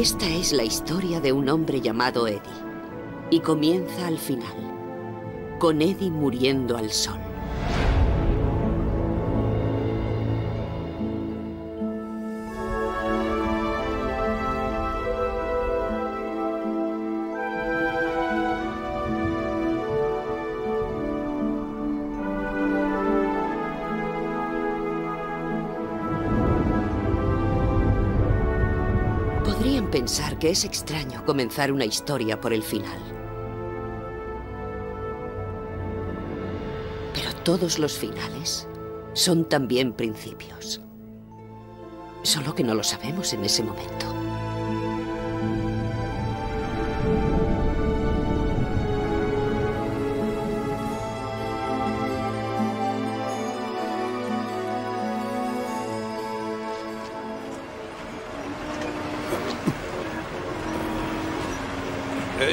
Esta es la historia de un hombre llamado Eddie. Y comienza al final, con Eddie muriendo al sol. Que es extraño comenzar una historia por el final. Pero todos los finales son también principios. Solo que no lo sabemos en ese momento.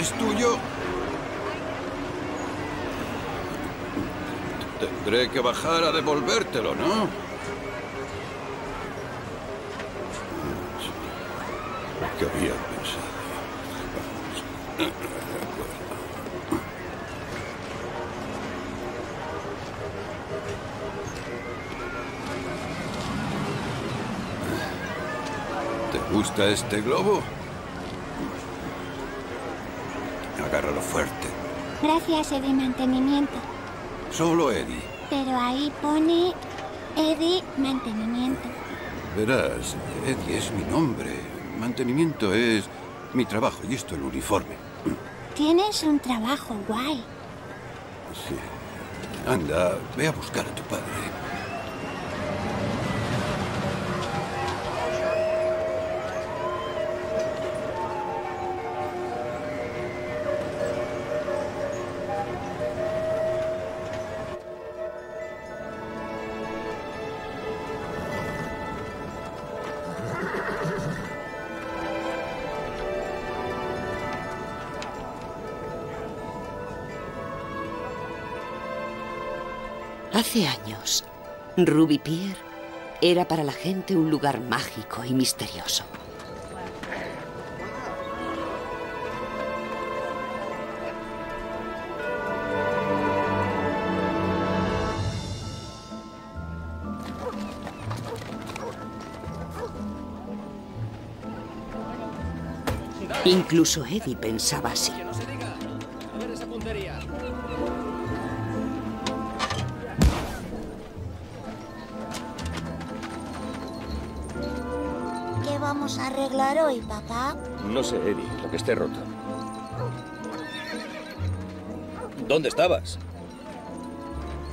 ¿Es tuyo? Tendré que bajar a devolvértelo, ¿no? ¿Qué había pensado? ¿Te gusta este globo? Agárralo fuerte. Gracias, Eddie Mantenimiento. Solo Eddie. Pero ahí pone Eddie Mantenimiento. Verás, Eddie es mi nombre. Mantenimiento es mi trabajo y esto el uniforme. Tienes un trabajo guay. Sí. Anda, ve a buscar a tu padre. Hace años, Ruby Pier era para la gente un lugar mágico y misterioso. Incluso Eddie pensaba así. Hoy, papá? No sé, Eddie, lo que esté roto. ¿Dónde estabas?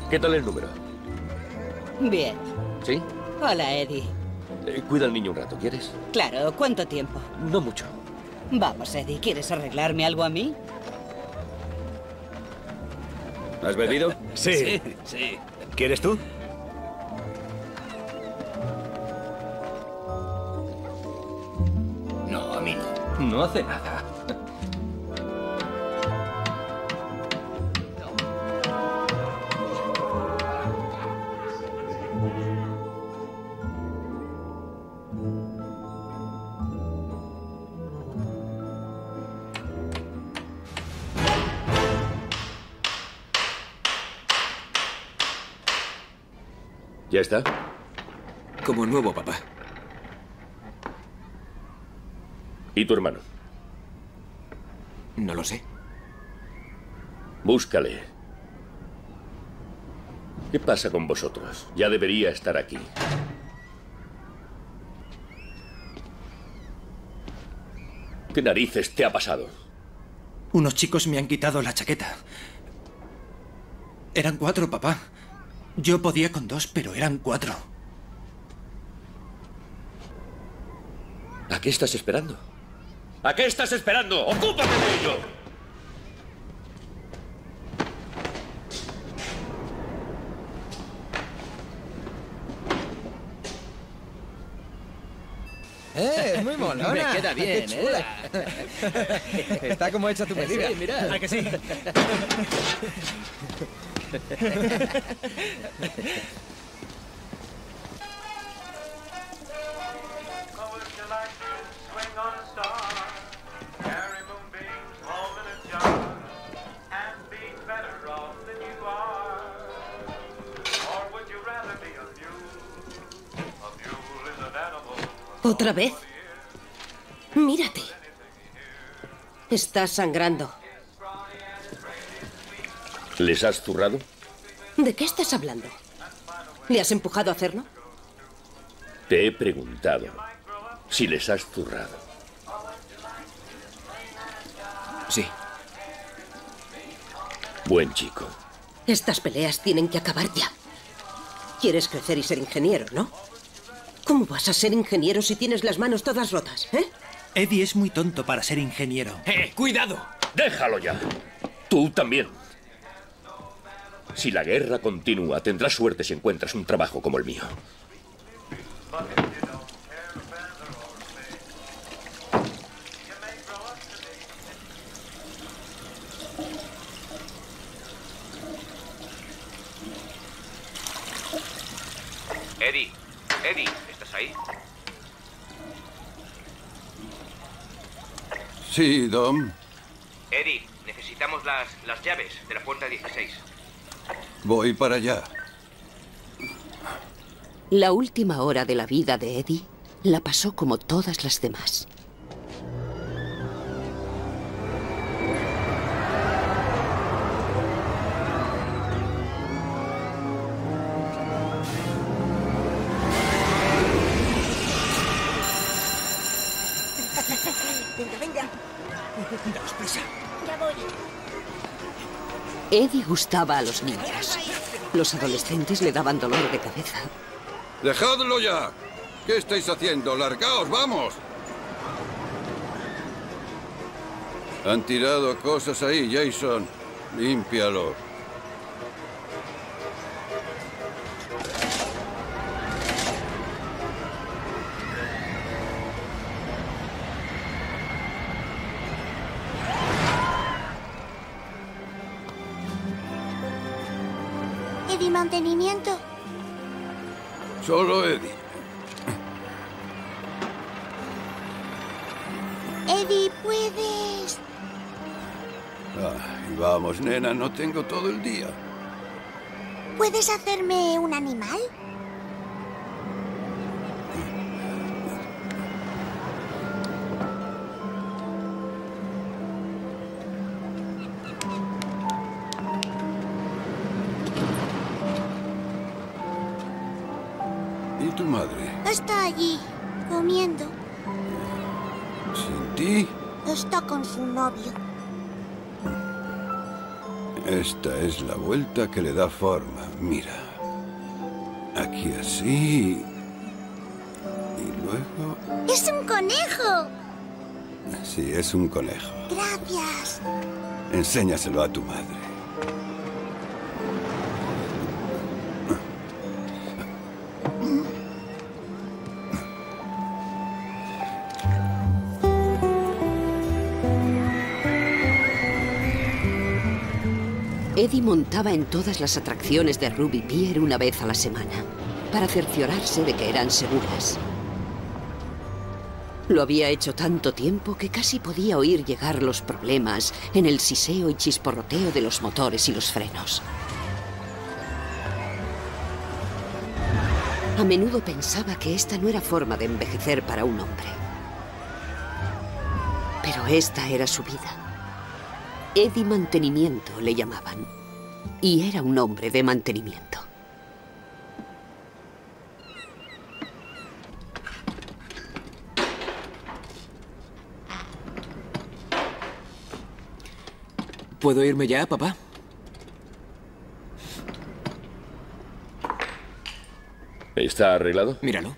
¿Qué tal el número? Bien. ¿Sí? Hola, Eddie. Eh, cuida al niño un rato, ¿quieres? Claro, ¿cuánto tiempo? No mucho. Vamos, Eddie, ¿quieres arreglarme algo a mí? ¿Has bebido? Sí. sí. ¿Quieres tú? No. Hace nada. ¿Ya está? Como nuevo papá. ¿Y tu hermano? No lo sé. Búscale. ¿Qué pasa con vosotros? Ya debería estar aquí. ¿Qué narices te ha pasado? Unos chicos me han quitado la chaqueta. Eran cuatro, papá. Yo podía con dos, pero eran cuatro. ¿A qué estás esperando? ¿A qué estás esperando? ¡Ocúpate de ello! ¡Eh! Muy molona. Me queda bien, Qué chula. Está como hecha tu medida. Sí, mira. ¿A que sí? ¿Otra vez? Mírate. Estás sangrando. ¿Les has zurrado? ¿De qué estás hablando? ¿Le has empujado a hacerlo? Te he preguntado si les has zurrado. Sí. Buen chico. Estas peleas tienen que acabar ya. Quieres crecer y ser ingeniero, ¿no? ¿Cómo vas a ser ingeniero si tienes las manos todas rotas, eh? Eddie es muy tonto para ser ingeniero. ¡Eh, cuidado! Déjalo ya. Tú también. Si la guerra continúa, tendrás suerte si encuentras un trabajo como el mío. Eddie, Eddie, ¿estás ahí? Sí, Dom. Eddie, necesitamos las, las llaves de la puerta 16. Voy para allá. La última hora de la vida de Eddie la pasó como todas las demás. Eddie gustaba a los niños. Los adolescentes le daban dolor de cabeza. ¡Dejadlo ya! ¿Qué estáis haciendo? ¡Largaos, vamos! Han tirado cosas ahí, Jason. Límpialo. Solo Eddie. Eddie, puedes. Ay, vamos, nena, no tengo todo el día. ¿Puedes hacerme un animal? Está allí, comiendo. ¿Sin ti? Está con su novio. Esta es la vuelta que le da forma. Mira. Aquí así. Y luego... ¡Es un conejo! Sí, es un conejo. Gracias. Enséñaselo a tu madre. Eddie montaba en todas las atracciones de Ruby Pier una vez a la semana, para cerciorarse de que eran seguras. Lo había hecho tanto tiempo que casi podía oír llegar los problemas en el siseo y chisporroteo de los motores y los frenos. A menudo pensaba que esta no era forma de envejecer para un hombre. Pero esta era su vida. Eddie Mantenimiento le llamaban. Y era un hombre de mantenimiento. ¿Puedo irme ya, papá? ¿Está arreglado? Míralo.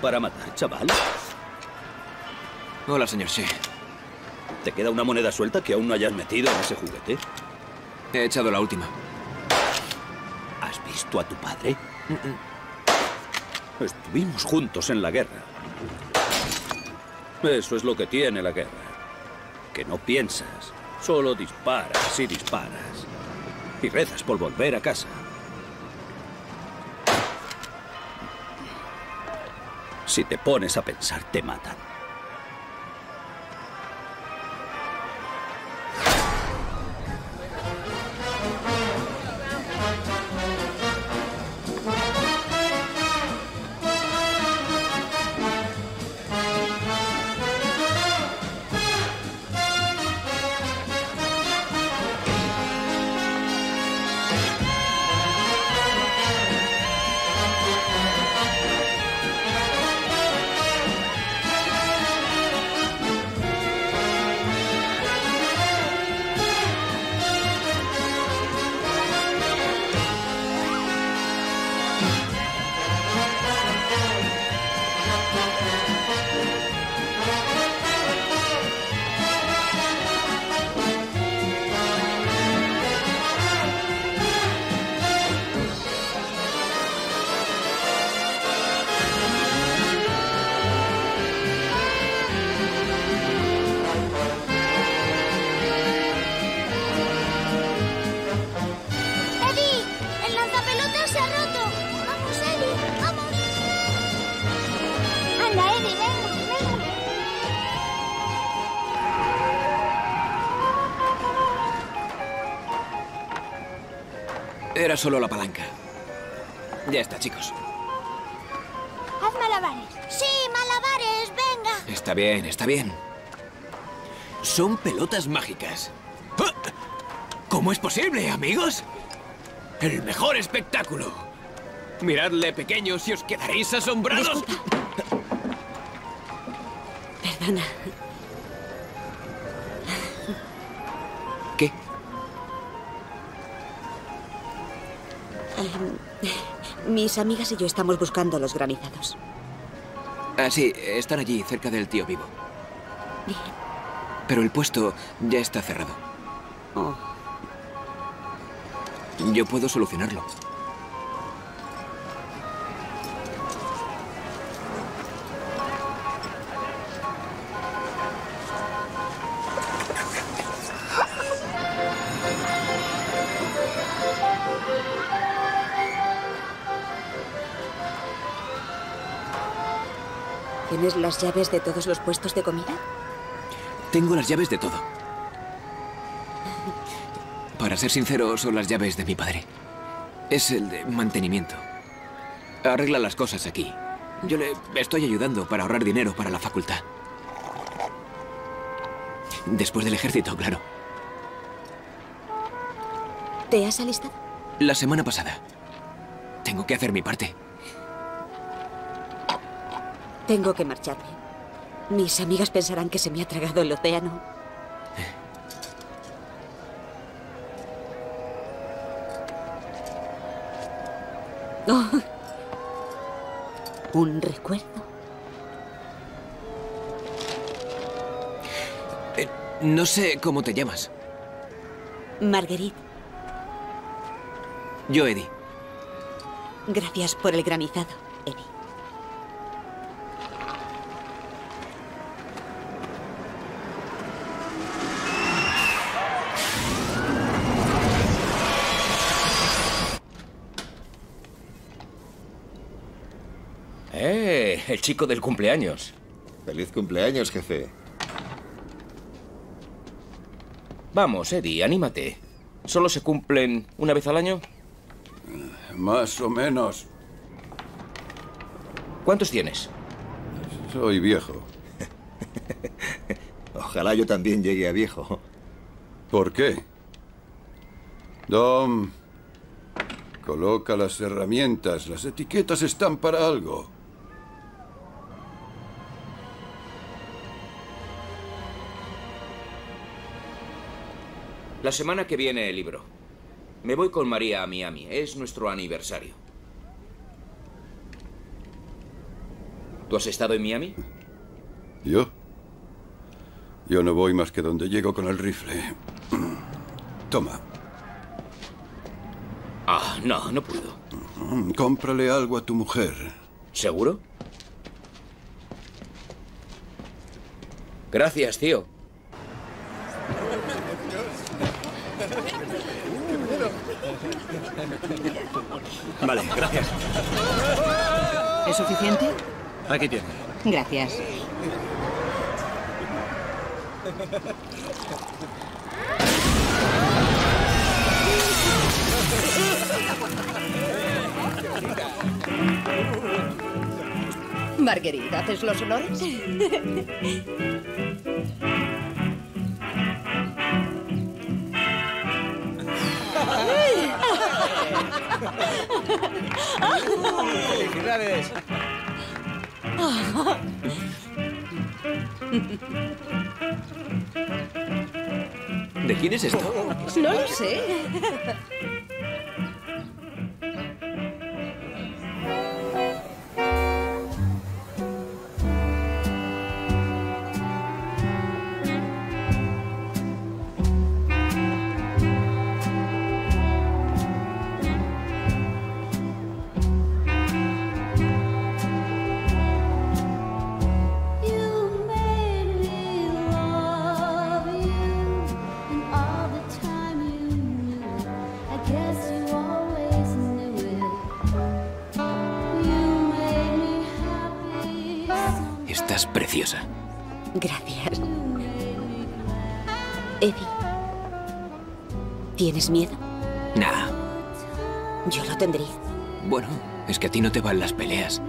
Para matar, chaval? Hola, señor, sí. ¿Te queda una moneda suelta que aún no hayas metido en ese juguete? He echado la última. visto a tu padre? Estuvimos juntos en la guerra. Eso es lo que tiene la guerra. Que no piensas, solo disparas y disparas. Y rezas por volver a casa. Si te pones a pensar, te matan. Solo la palanca. Ya está, chicos. ¡Haz malabares! ¡Sí, malabares! ¡Venga! Está bien, está bien. Son pelotas mágicas. ¡Ah! ¿Cómo es posible, amigos? El mejor espectáculo. Miradle, pequeños, y os quedaréis asombrados. Perdona. Mis amigas y yo estamos buscando los granizados. Ah, sí, están allí, cerca del tío vivo. Bien. Pero el puesto ya está cerrado. Oh. Yo puedo solucionarlo. Las llaves de todos los puestos de comida? Tengo las llaves de todo. Para ser sincero, son las llaves de mi padre. Es el de mantenimiento. Arregla las cosas aquí. Yo le estoy ayudando para ahorrar dinero para la facultad. Después del ejército, claro. ¿Te has alistado? La semana pasada. Tengo que hacer mi parte. Tengo que marcharme. Mis amigas pensarán que se me ha tragado el océano. Oh. Un recuerdo. Eh, no sé cómo te llamas. Marguerite, Yo, Eddie. gracias por el granizado, ¡Eh! El chico del cumpleaños. Feliz cumpleaños, jefe. Vamos, Eddie, anímate. ¿Solo se cumplen una vez al año? Más o menos. ¿Cuántos tienes? Soy viejo. Ojalá yo también llegue a viejo. ¿Por qué? Dom, coloca las herramientas. Las etiquetas están para algo. La semana que viene el libro. Me voy con María a Miami. Es nuestro aniversario. ¿Tú has estado en Miami? ¿Yo? Yo no voy más que donde llego con el rifle. Toma. Ah, no, no puedo. Mm, Cómprale algo a tu mujer. ¿Seguro? Gracias, tío. Vale, gracias. ¿Es suficiente? Aquí tiene. Gracias. Marguerite, ¿haces los honores? ¡Felicidades! ¿De quién es esto? No lo sé. ¿Tienes miedo? Nah. Yo lo tendría. Bueno, es que a ti no te van las peleas.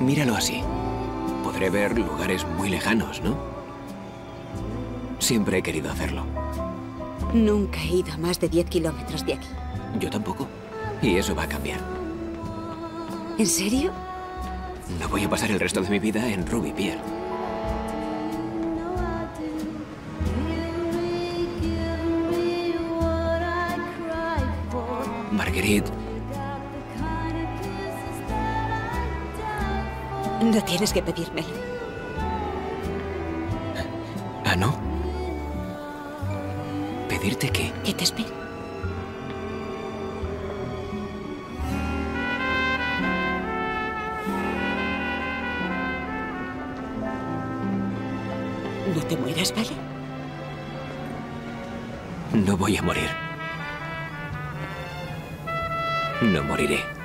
Míralo así. Podré ver lugares muy lejanos, ¿no? Siempre he querido hacerlo. Nunca he ido a más de 10 kilómetros de aquí. Yo tampoco. Y eso va a cambiar. ¿En serio? No voy a pasar el resto de mi vida en Ruby Pier. No tienes que pedírmelo. ¿ah, no? ¿Pedirte qué? Que te espere. No te mueras, ¿vale? No voy a morir. No moriré.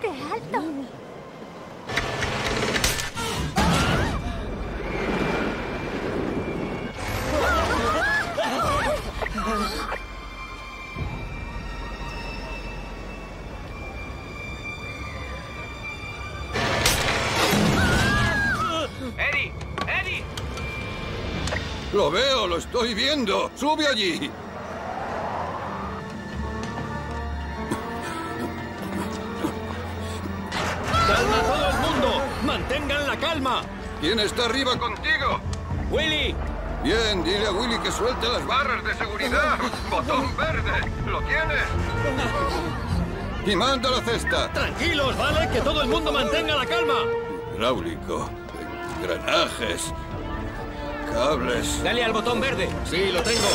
¡Qué alto! Lo veo, lo estoy viendo. Sube allí. ¿Quién está arriba contigo? ¡Willy! Bien, dile a Willy que suelte las barras de seguridad. Botón verde. ¿Lo tienes? Y manda la cesta. Tranquilos, ¿vale? Que todo el mundo mantenga la calma. Hidráulico. Engranajes. Cables. Dale al botón verde. Sí, lo tengo.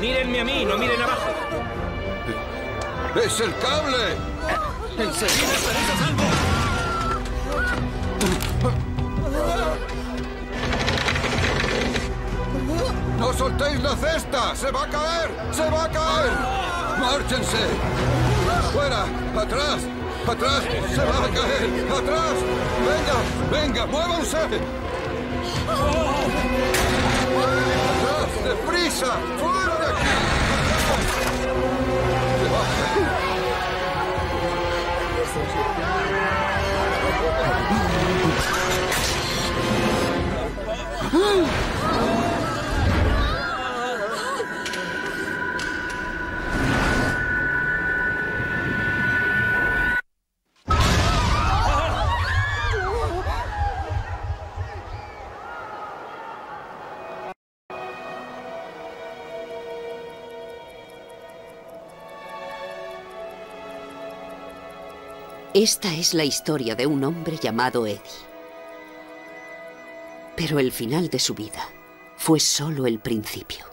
Mírenme a mí, no miren abajo. ¡Es el cable! Enseguida estaréis soltéis la cesta! ¡Se va a caer! ¡Se va a caer! ¡Márchense! ¡Fuera! ¡Atrás! ¡Atrás! ¡Se va a caer! ¡Atrás! ¡Venga! ¡Venga! ¡Muévanse! ¡Atrás! ¡Deprisa! ¡Fuera Esta es la historia de un hombre llamado Eddie. Pero el final de su vida fue solo el principio.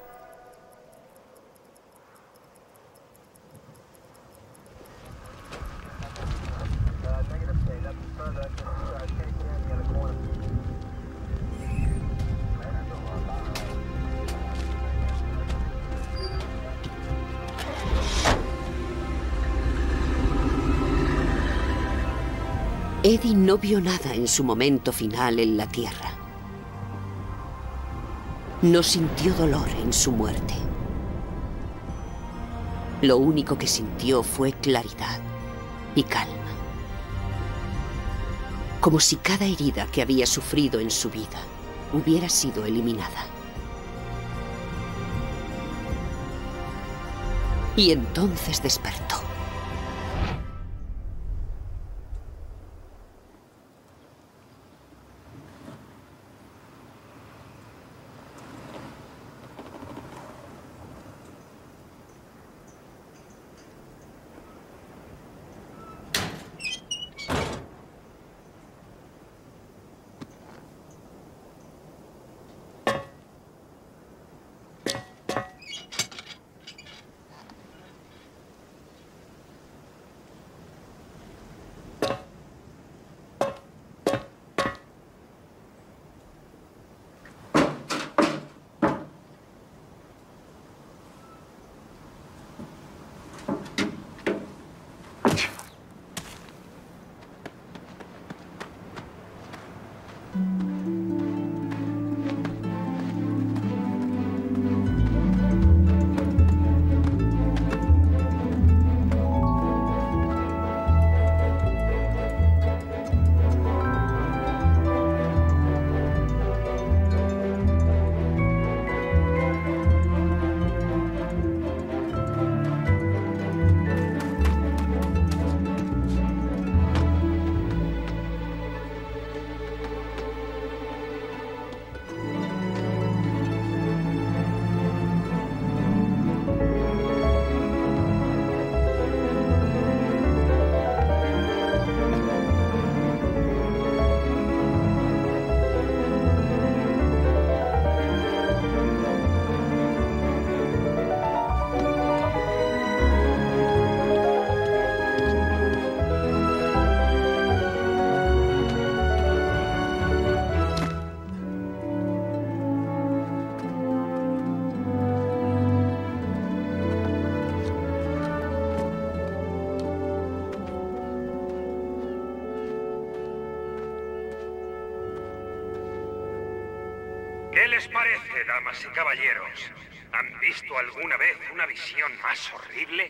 No vio nada en su momento final en la Tierra. No sintió dolor en su muerte. Lo único que sintió fue claridad y calma. Como si cada herida que había sufrido en su vida hubiera sido eliminada. Y entonces despertó. Les parece, damas y caballeros? ¿Han visto alguna vez una visión más horrible?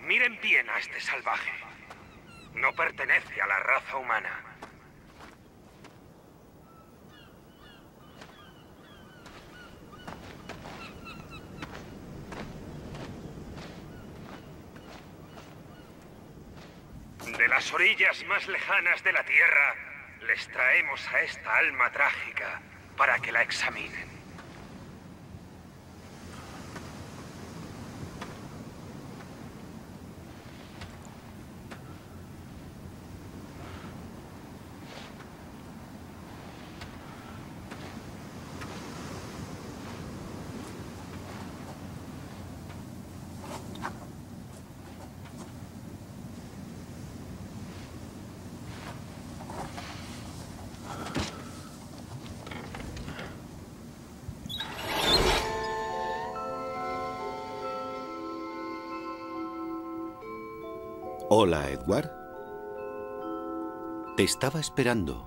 Miren bien a este salvaje. No pertenece a la raza humana. De las orillas más lejanas de la Tierra, les traemos a esta alma trágica para que la examinen. Hola, Edward. Te estaba esperando.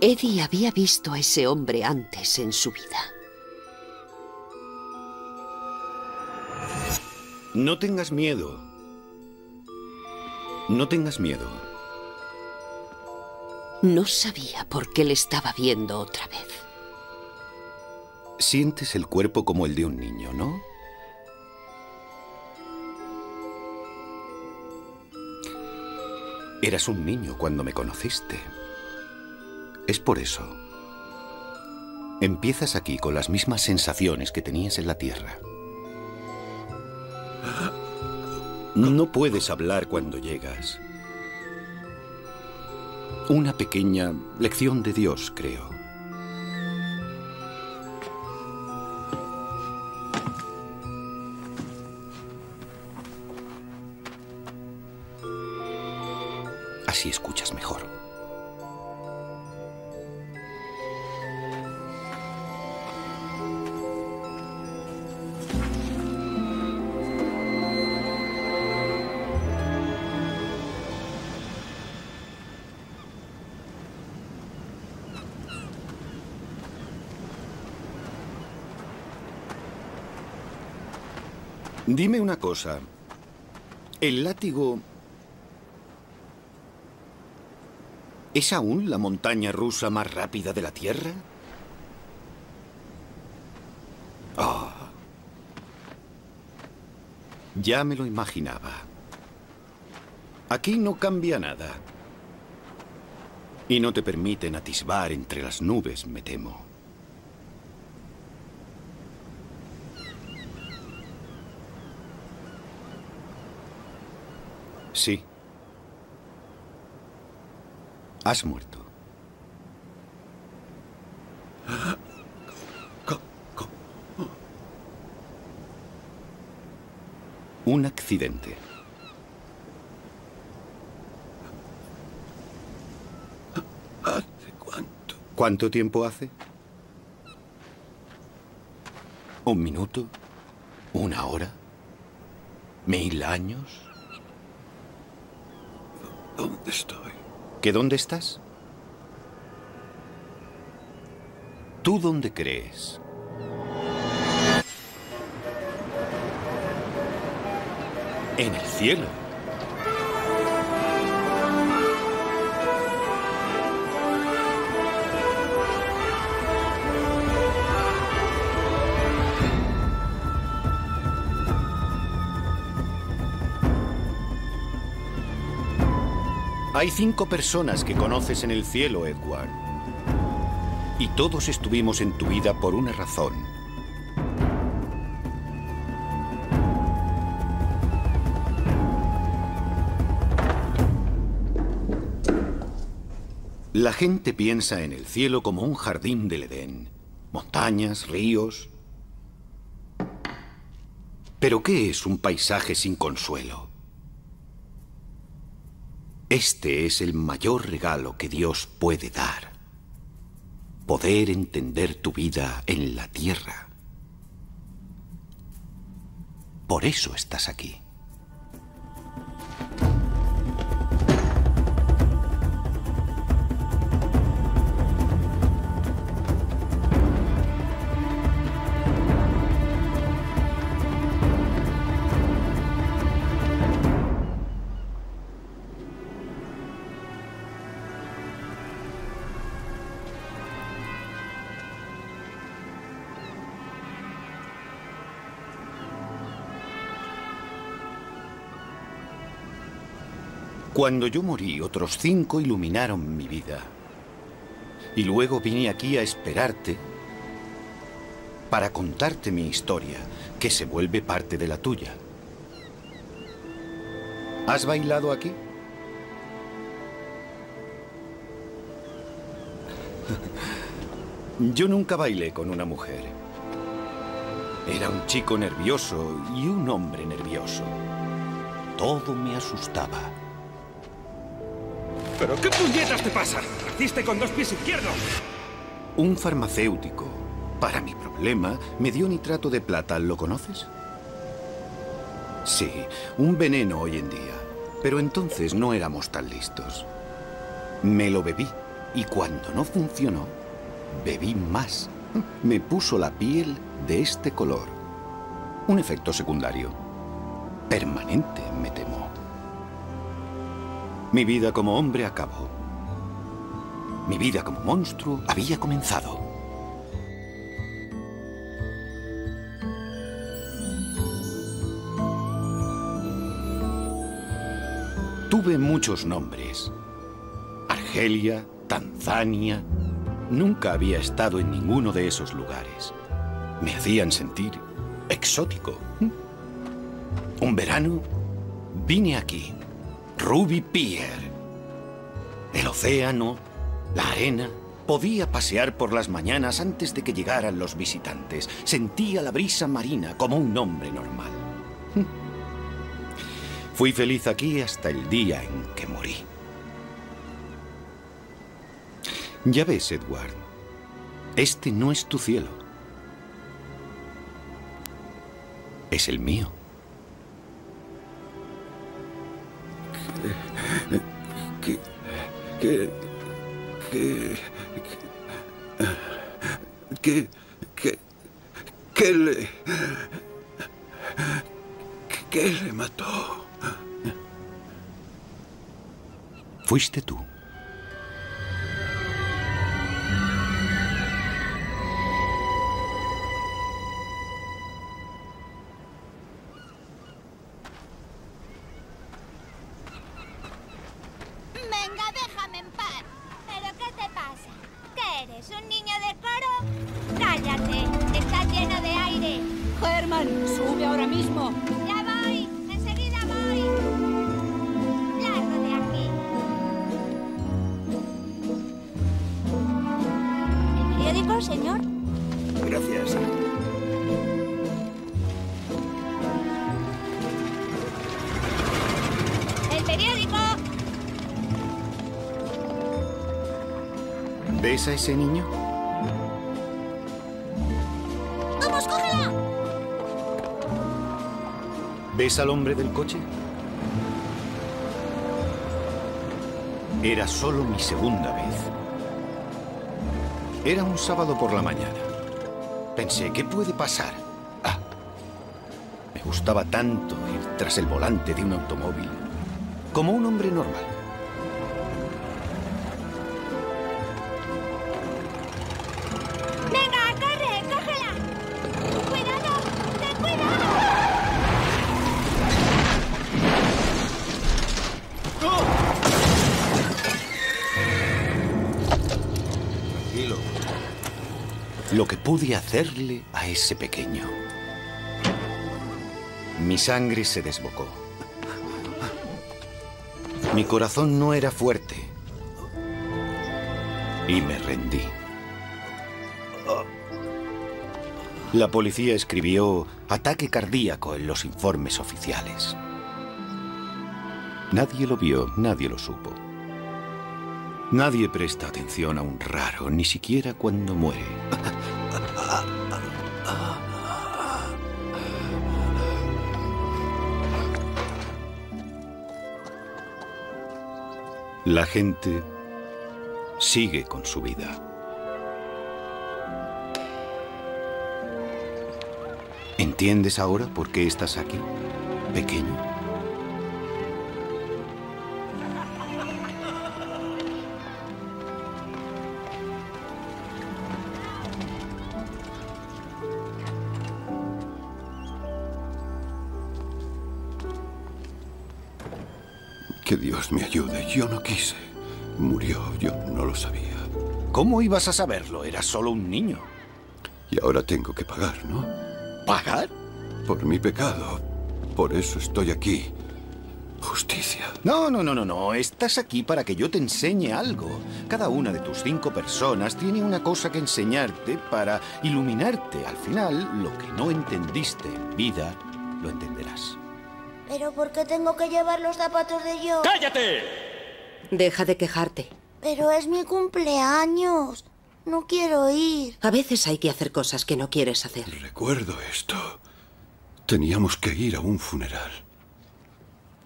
Eddie había visto a ese hombre antes en su vida. No tengas miedo. No tengas miedo. No sabía por qué le estaba viendo otra vez. Sientes el cuerpo como el de un niño, ¿no? Eras un niño cuando me conociste. Es por eso. Empiezas aquí con las mismas sensaciones que tenías en la Tierra. No puedes hablar cuando llegas. Una pequeña lección de Dios, creo. Dime una cosa. ¿El látigo es aún la montaña rusa más rápida de la Tierra? Ah. Ya me lo imaginaba. Aquí no cambia nada. Y no te permiten atisbar entre las nubes, me temo. Sí. Has muerto. Un accidente. ¿Hace cuánto? ¿Cuánto tiempo hace? ¿Un minuto? ¿Una hora? ¿Mil años? ¿Dónde estoy? ¿Que dónde estás? ¿Tú dónde crees? En el cielo. Hay cinco personas que conoces en el cielo, Edward. Y todos estuvimos en tu vida por una razón. La gente piensa en el cielo como un jardín del Edén. Montañas, ríos. Pero ¿qué es un paisaje sin consuelo? Este es el mayor regalo que Dios puede dar. Poder entender tu vida en la tierra. Por eso estás aquí. Cuando yo morí, otros cinco iluminaron mi vida. Y luego vine aquí a esperarte para contarte mi historia, que se vuelve parte de la tuya. ¿Has bailado aquí? Yo nunca bailé con una mujer. Era un chico nervioso y un hombre nervioso. Todo me asustaba. ¿Pero qué puñetas te pasa? Naciste con dos pies izquierdos. Un farmacéutico Para mi problema, me dio nitrato de plata. ¿Lo conoces? Sí, un veneno hoy en día. Pero entonces no éramos tan listos. Me lo bebí y cuando no funcionó, bebí más. Me puso la piel de este color. Un efecto secundario. Permanente, me temo. Mi vida como hombre acabó. Mi vida como monstruo había comenzado. Tuve muchos nombres. Argelia, Tanzania. Nunca había estado en ninguno de esos lugares. Me hacían sentir exótico. Un verano vine aquí, Ruby Pier. El océano, la arena. Podía pasear por las mañanas antes de que llegaran los visitantes. Sentía la brisa marina como un hombre normal. Fui feliz aquí hasta el día en que morí. Ya ves, Edward, este no es tu cielo. Es el mío. Qué, qué, qué, qué, qué le, qué le mató? Fuiste tú. ¿Ves al hombre del coche? Era solo mi segunda vez. Era un sábado por la mañana. Pensé, ¿qué puede pasar? Ah, me gustaba tanto ir tras el volante de un automóvil como un hombre normal. Pude hacerle a ese pequeño. Mi sangre se desbocó. Mi corazón no era fuerte. Y me rendí. La policía escribió ataque cardíaco en los informes oficiales. Nadie lo vio, nadie lo supo. Nadie presta atención a un raro, ni siquiera cuando muere. La gente sigue con su vida. ¿Entiendes ahora por qué estás aquí, pequeño? Dios me ayude. Yo no quise. Murió. Yo no lo sabía. ¿Cómo ibas a saberlo? Era solo un niño. Y ahora tengo que pagar, ¿no? ¿Pagar? Por mi pecado. Por eso estoy aquí. Justicia. No, no, no, no, no. Estás aquí para que yo te enseñe algo. Cada una de tus cinco personas tiene una cosa que enseñarte para iluminarte. Al final, lo que no entendiste en vida, lo entenderás. ¿Pero por qué tengo que llevar los zapatos de yo? ¡Cállate! Deja de quejarte. Pero es mi cumpleaños. No quiero ir. A veces hay que hacer cosas que no quieres hacer. Recuerdo esto. Teníamos que ir a un funeral.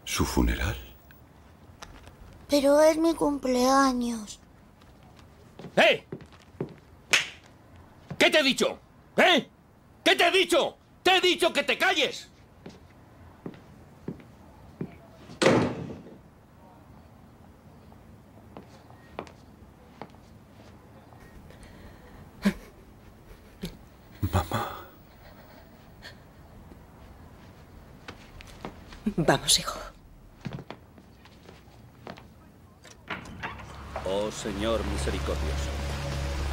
¿Su funeral? Pero es mi cumpleaños. ¡Eh! ¿Qué te he dicho? ¿Eh? ¿Qué te he dicho? ¡Te he dicho que te calles! Vamos, hijo. Oh Señor misericordioso,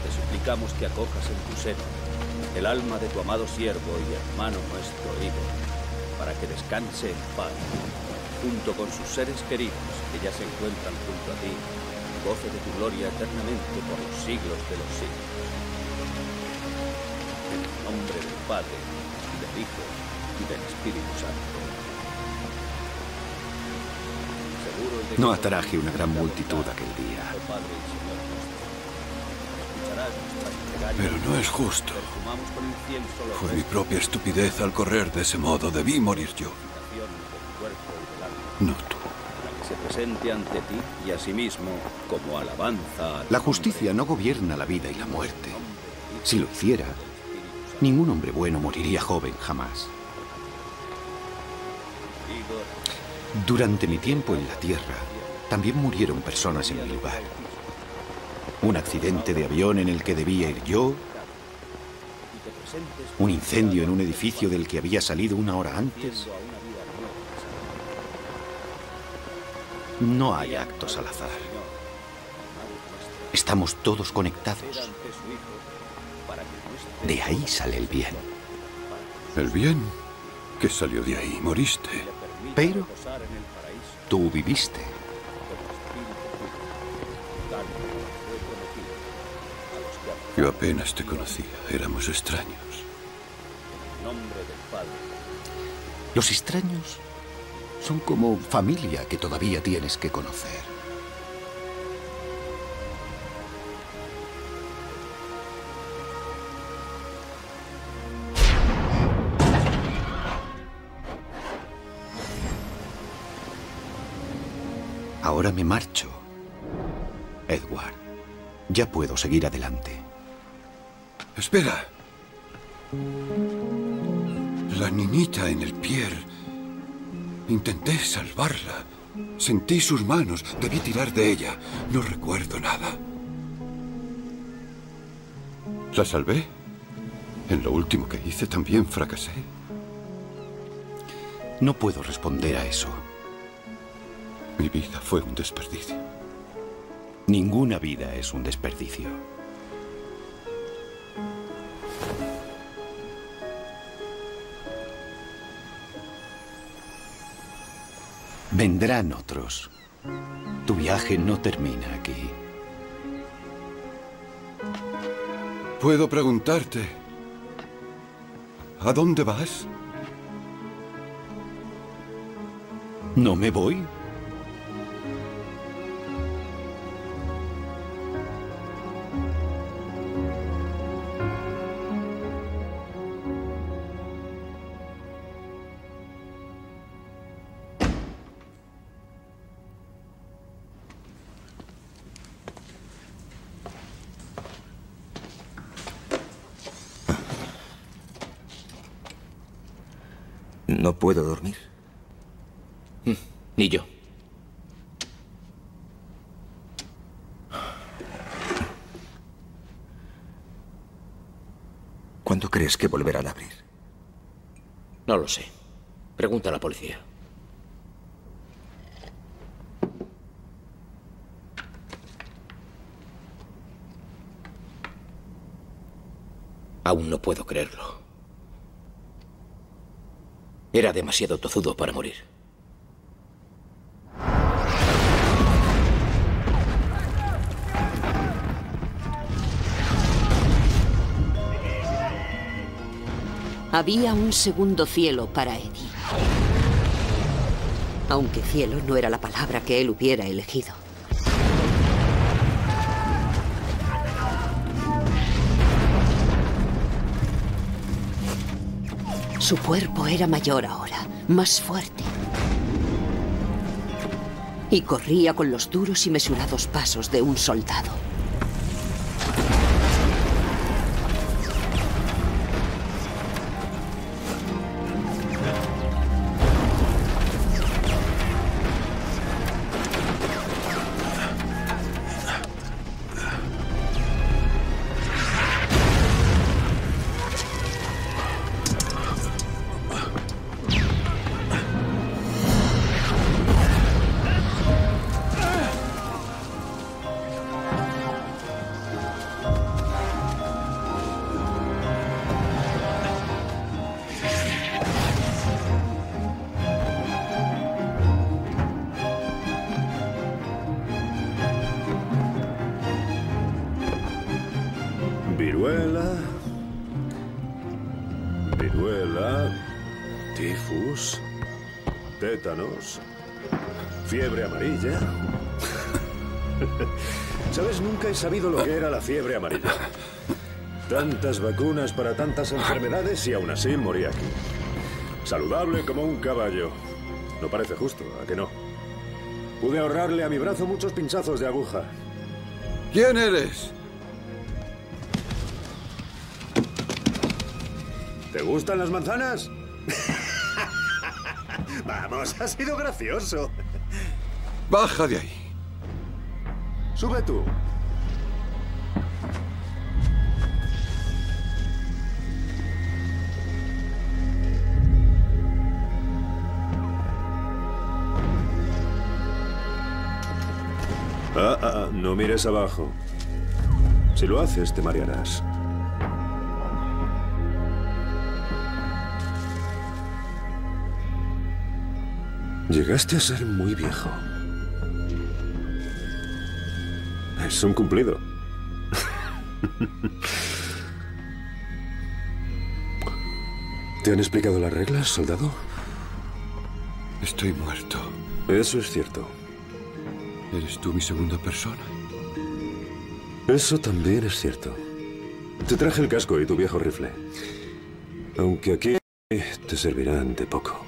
te suplicamos que acojas en tu seno el alma de tu amado siervo y hermano nuestro Igor, para que descanse en paz, junto con sus seres queridos que ya se encuentran junto a ti, y goce de tu gloria eternamente por los siglos de los siglos. Nombre del Padre, del Hijo, y del Espíritu Santo. No atraje una gran multitud aquel día. Pero no es justo. Fue mi propia estupidez al correr de ese modo. Debí morir yo. No tú. se presente ante ti y asimismo como alabanza al La justicia no gobierna la vida y la muerte. Si lo hiciera, ningún hombre bueno moriría joven jamás. Durante mi tiempo en la Tierra, también murieron personas en mi lugar. Un accidente de avión en el que debía ir yo, un incendio en un edificio del que había salido una hora antes. No hay actos al azar. Estamos todos conectados. De ahí sale el bien. ¿El bien? ¿Qué salió de ahí? Moriste. Pero tú viviste. Yo apenas te conocía. Éramos extraños. Los extraños son como familia que todavía tienes que conocer. Ahora me marcho. Edward, ya puedo seguir adelante. Espera. La niñita en el pier. Intenté salvarla. Sentí sus manos. Debí tirar de ella. No recuerdo nada. ¿La salvé? En lo último que hice también fracasé. No puedo responder a eso. Mi vida fue un desperdicio. Ninguna vida es un desperdicio. Vendrán otros. Tu viaje no termina aquí. Puedo preguntarte. ¿A dónde vas? ¿No me voy? Puedo dormir. Ni yo. ¿Cuándo crees que volverán a abrir? No lo sé. Pregunta a la policía. Aún no puedo creerlo. Era demasiado tozudo para morir. Había un segundo cielo para Eddie. Aunque cielo no era la palabra que él hubiera elegido. Su cuerpo era mayor ahora, más fuerte. Y corría con los duros y mesurados pasos de un soldado. Tantas vacunas para tantas enfermedades y aún así morí aquí. Saludable como un caballo. No parece justo, ¿a que no? Pude ahorrarle a mi brazo muchos pinchazos de aguja. ¿Quién eres? ¿Te gustan las manzanas? Vamos, ha sido gracioso. Baja de ahí. Sube tú. No mires abajo. Si lo haces, te marearás. Llegaste a ser muy viejo. Es un cumplido. ¿Te han explicado las reglas, soldado? Estoy muerto. Eso es cierto. ¿Eres tú mi segunda persona? Eso también es cierto. Te traje el casco y tu viejo rifle. Aunque aquí te servirán de poco.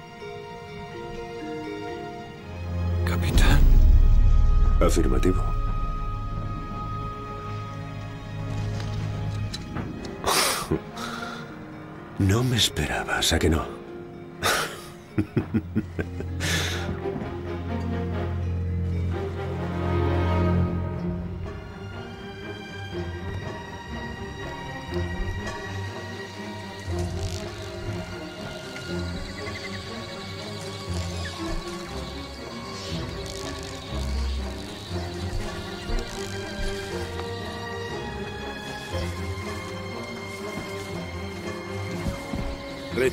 Capitán. Afirmativo. No me esperabas, ¿a que no?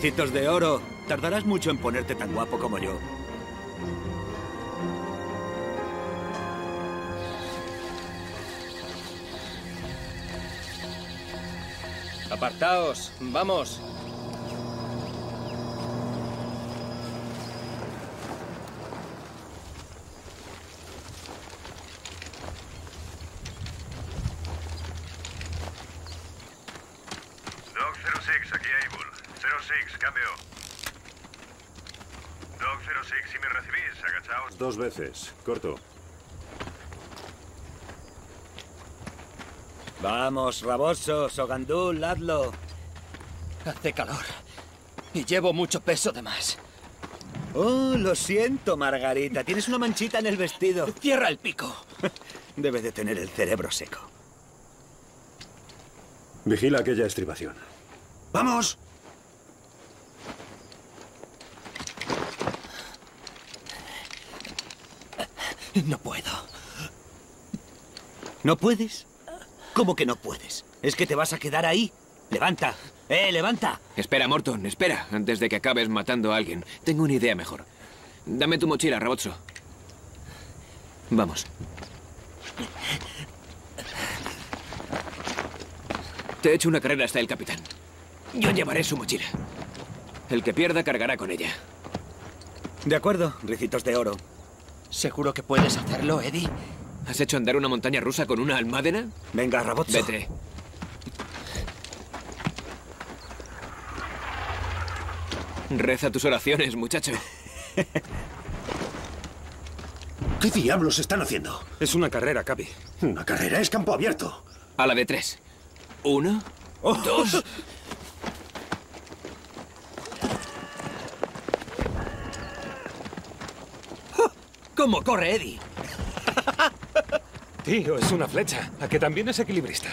Ricitos de oro. Tardarás mucho en ponerte tan guapo como yo. Apartaos, vamos. Dos veces. Corto. Vamos, Raboso, Sogandul, hazlo. Hace calor. Y llevo mucho peso de más. Oh, lo siento, Margarita. Tienes una manchita en el vestido. Cierra el pico. Debe de tener el cerebro seco. Vigila aquella estribación. ¡Vamos! No puedo. ¿No puedes? ¿Cómo que no puedes? ¿Es que te vas a quedar ahí? ¡Levanta! ¡Eh, levanta! Espera, Morton, espera, antes de que acabes matando a alguien. Tengo una idea mejor. Dame tu mochila, Rabotso. Vamos. Te he hecho una carrera hasta el capitán. Yo llevaré su mochila. El que pierda cargará con ella. De acuerdo, ricitos de oro. ¿Seguro que puedes hacerlo, Eddie? ¿Has hecho andar una montaña rusa con una almádena? Venga, Rabotso. Vete. Reza tus oraciones, muchacho. ¿Qué diablos están haciendo? Es una carrera, Capi. Una carrera es campo abierto. A la de tres. Uno, dos... ¿Cómo corre Eddie? Tío, es una flecha. A que también es equilibrista.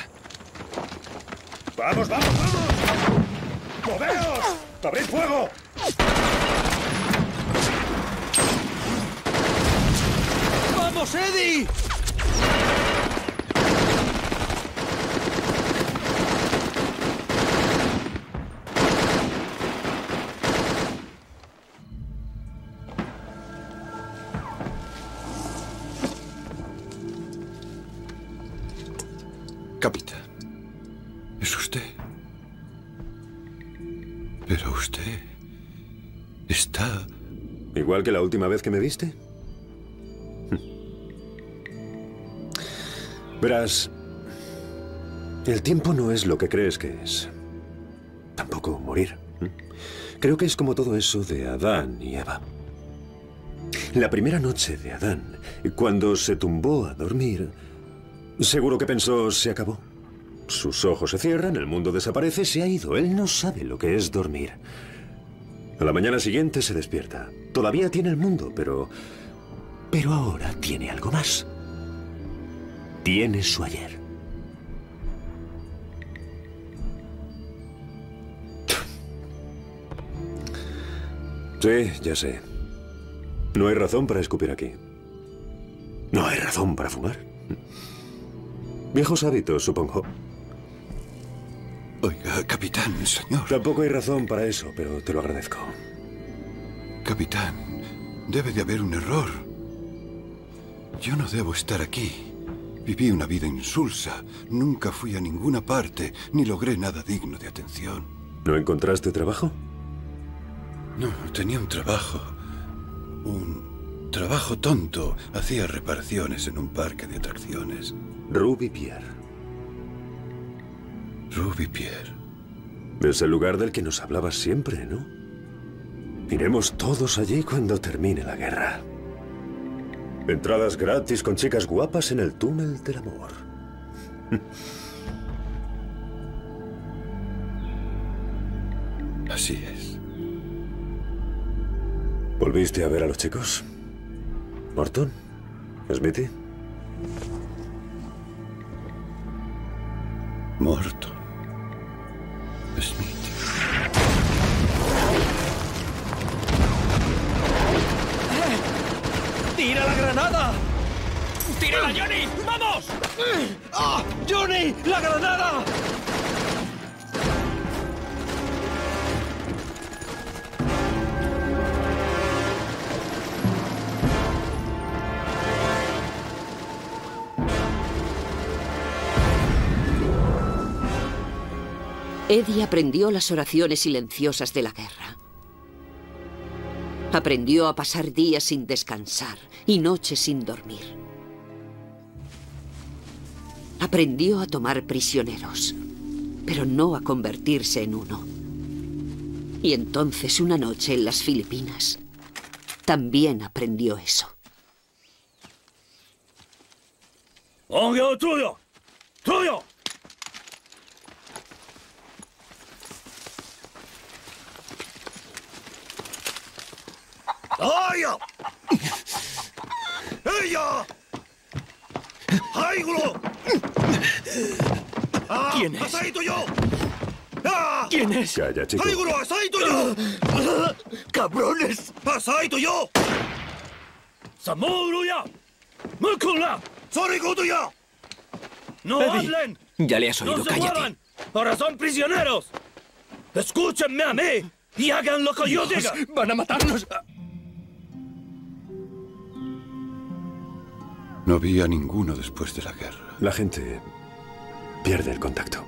¡Vamos, vamos, vamos! ¡Moveos! ¡Abrid fuego! ¡Vamos, Eddie! ¿Igual que la última vez que me viste? Verás, el tiempo no es lo que crees que es. Tampoco morir. Creo que es como todo eso de Adán y Eva. La primera noche de Adán, cuando se tumbó a dormir, seguro que pensó se acabó. Sus ojos se cierran, el mundo desaparece, se ha ido. Él no sabe lo que es dormir. A la mañana siguiente se despierta. Todavía tiene el mundo, pero... Pero ahora tiene algo más. Tiene su ayer. Sí, ya sé. No hay razón para escupir aquí. No hay razón para fumar. Viejos hábitos, supongo. Oiga, capitán, señor. Tampoco hay razón para eso, pero te lo agradezco. Capitán, debe de haber un error. Yo no debo estar aquí. Viví una vida insulsa. Nunca fui a ninguna parte, ni logré nada digno de atención. ¿No encontraste trabajo? No, tenía un trabajo. Un trabajo tonto. Hacía reparaciones en un parque de atracciones. Ruby Pierre. Ruby Pierre. Es el lugar del que nos hablabas siempre, ¿no? Iremos todos allí cuando termine la guerra. Entradas gratis con chicas guapas en el túnel del amor. Así es. ¿Volviste a ver a los chicos? ¿Morton? ¿Smithy? Morton. Smith. ¡Tira la granada! ¡Tírala, Johnny! ¡Vamos! ¡Ah! ¡Johnny! ¡La granada! Eddie aprendió las oraciones silenciosas de la guerra. Aprendió a pasar días sin descansar y noches sin dormir. Aprendió a tomar prisioneros, pero no a convertirse en uno. Y entonces una noche en las Filipinas también aprendió eso. ¡Ongyo tuyo! ¡Tuyo! ¡Aya! ¡Ella! ¡Haiguro! ¡Ah! ¿Quién es? ¡Asaito yo! ¡Ah! ¿Quién es? Calla, chico. ¡Haiguro, asaito yo! ¡Cabrones! ¡Asaito yo! ¡Samuruya! ¡Mukula! ¡Sorikoto-ya! ¡No Eddie, hablen! Ya le has oído, ¡No se cállate. muevan! ¡Ahora son prisioneros! ¡Escúchenme a mí! ¡Y hagan lo que yo diga! ¡Van a matarnos! No vi a ninguno después de la guerra. La gente pierde el contacto.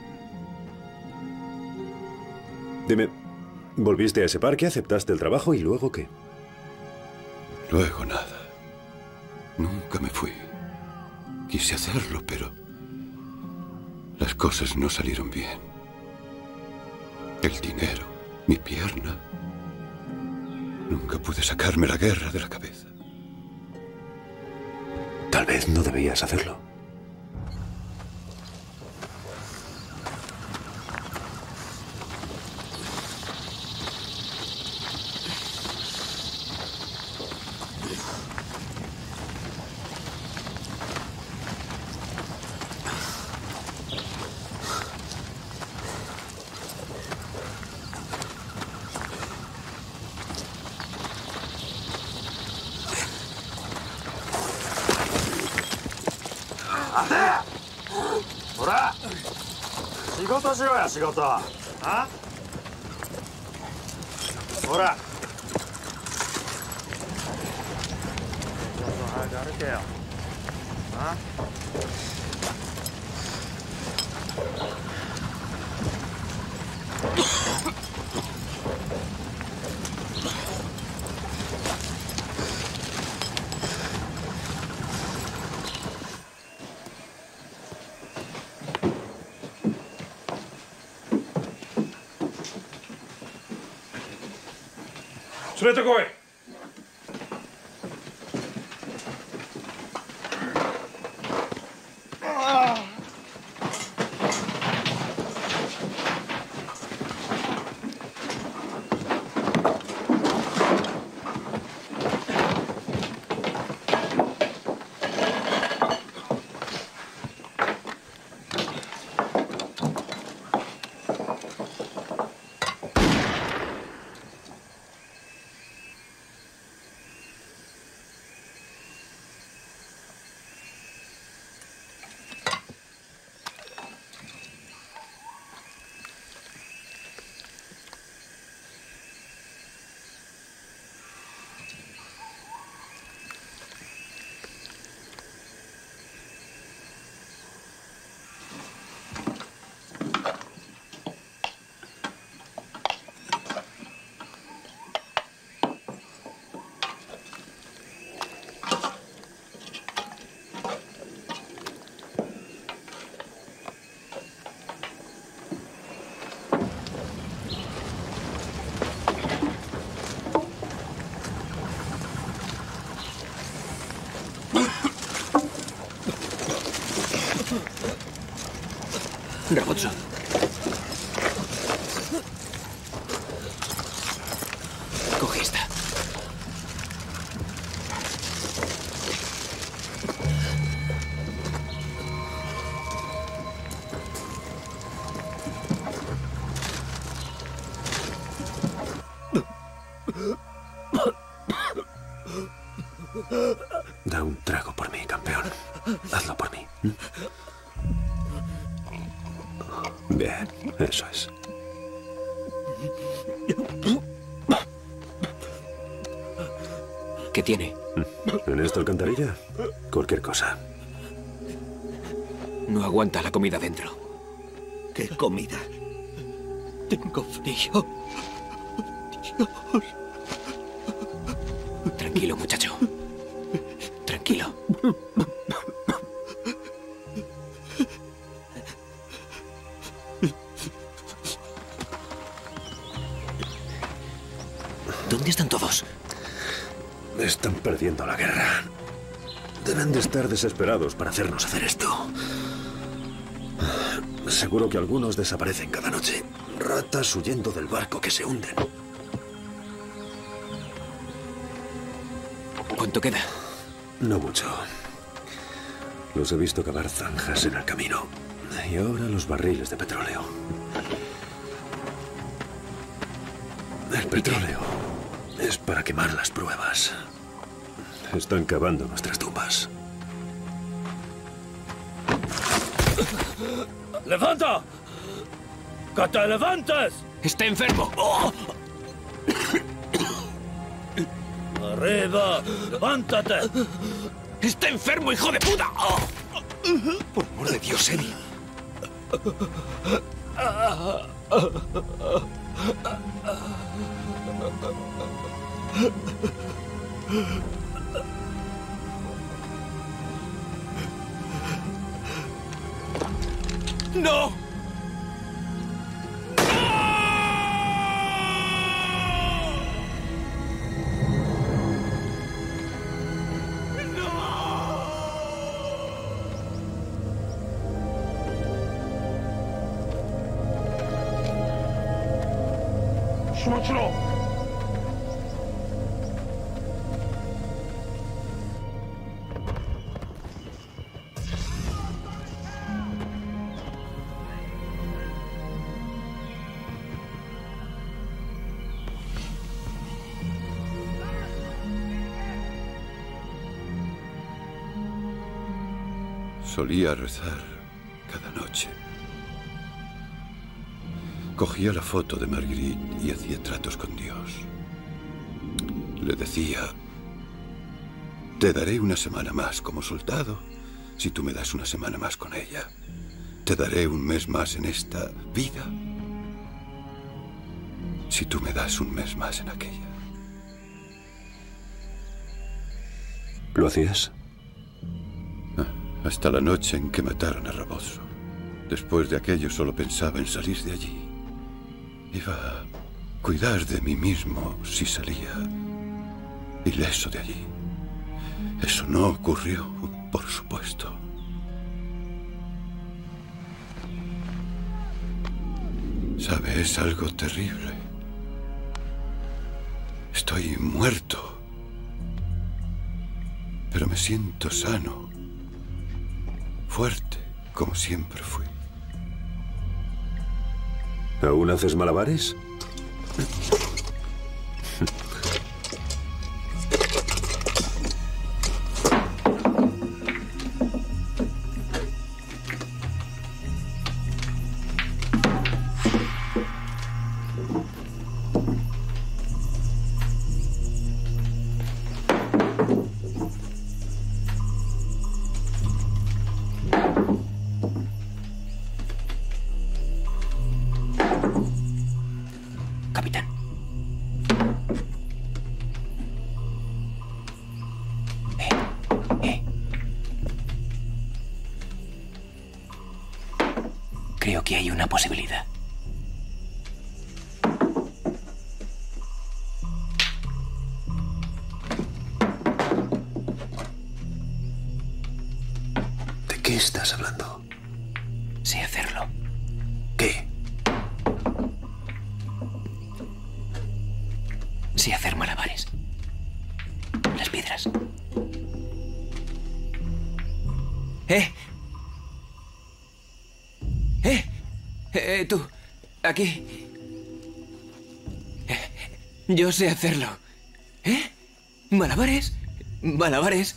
Dime, ¿volviste a ese parque, aceptaste el trabajo y luego qué? Luego nada. Nunca me fui. Quise hacerlo, pero las cosas no salieron bien. El dinero, mi pierna, Nunca pude sacarme la guerra de la cabeza. Tal vez no debías hacerlo. такое? Nosotros. ¿Qué tiene? ¿En esta alcantarilla? Cualquier cosa. No aguanta la comida dentro. ¿Qué comida? Tengo frío. Tranquilo, muchacho. Desesperados para hacernos hacer esto. Seguro que algunos desaparecen cada noche. Ratas huyendo del barco que se hunden. ¿Cuánto queda? No mucho. Los he visto cavar zanjas en el camino. Y ahora los barriles de petróleo. El petróleo es para quemar las pruebas. Están cavando nuestras tumbas. ¡Levanta! ¡Que te levantes! ¡Está enfermo! ¡Arriba! ¡Levántate! ¡Está enfermo, hijo de puta! Por amor de Dios, Eddie. ¡No! Solía rezar cada noche. Cogía la foto de Marguerite y hacía tratos con Dios. Le decía, te daré una semana más como soldado si tú me das una semana más con ella. Te daré un mes más en esta vida si tú me das un mes más en aquella. ¿Lo hacías? Hasta la noche en que mataron a Rabozo. Después de aquello solo pensaba en salir de allí. Iba a cuidar de mí mismo si salía ileso de allí. Eso no ocurrió, por supuesto. Sabe, es algo terrible. Estoy muerto. Pero me siento sano. Fuerte, como siempre fui. ¿Aún haces malabares? Yo sé hacerlo. ¿Eh? ¿Malabares? ¿Malabares?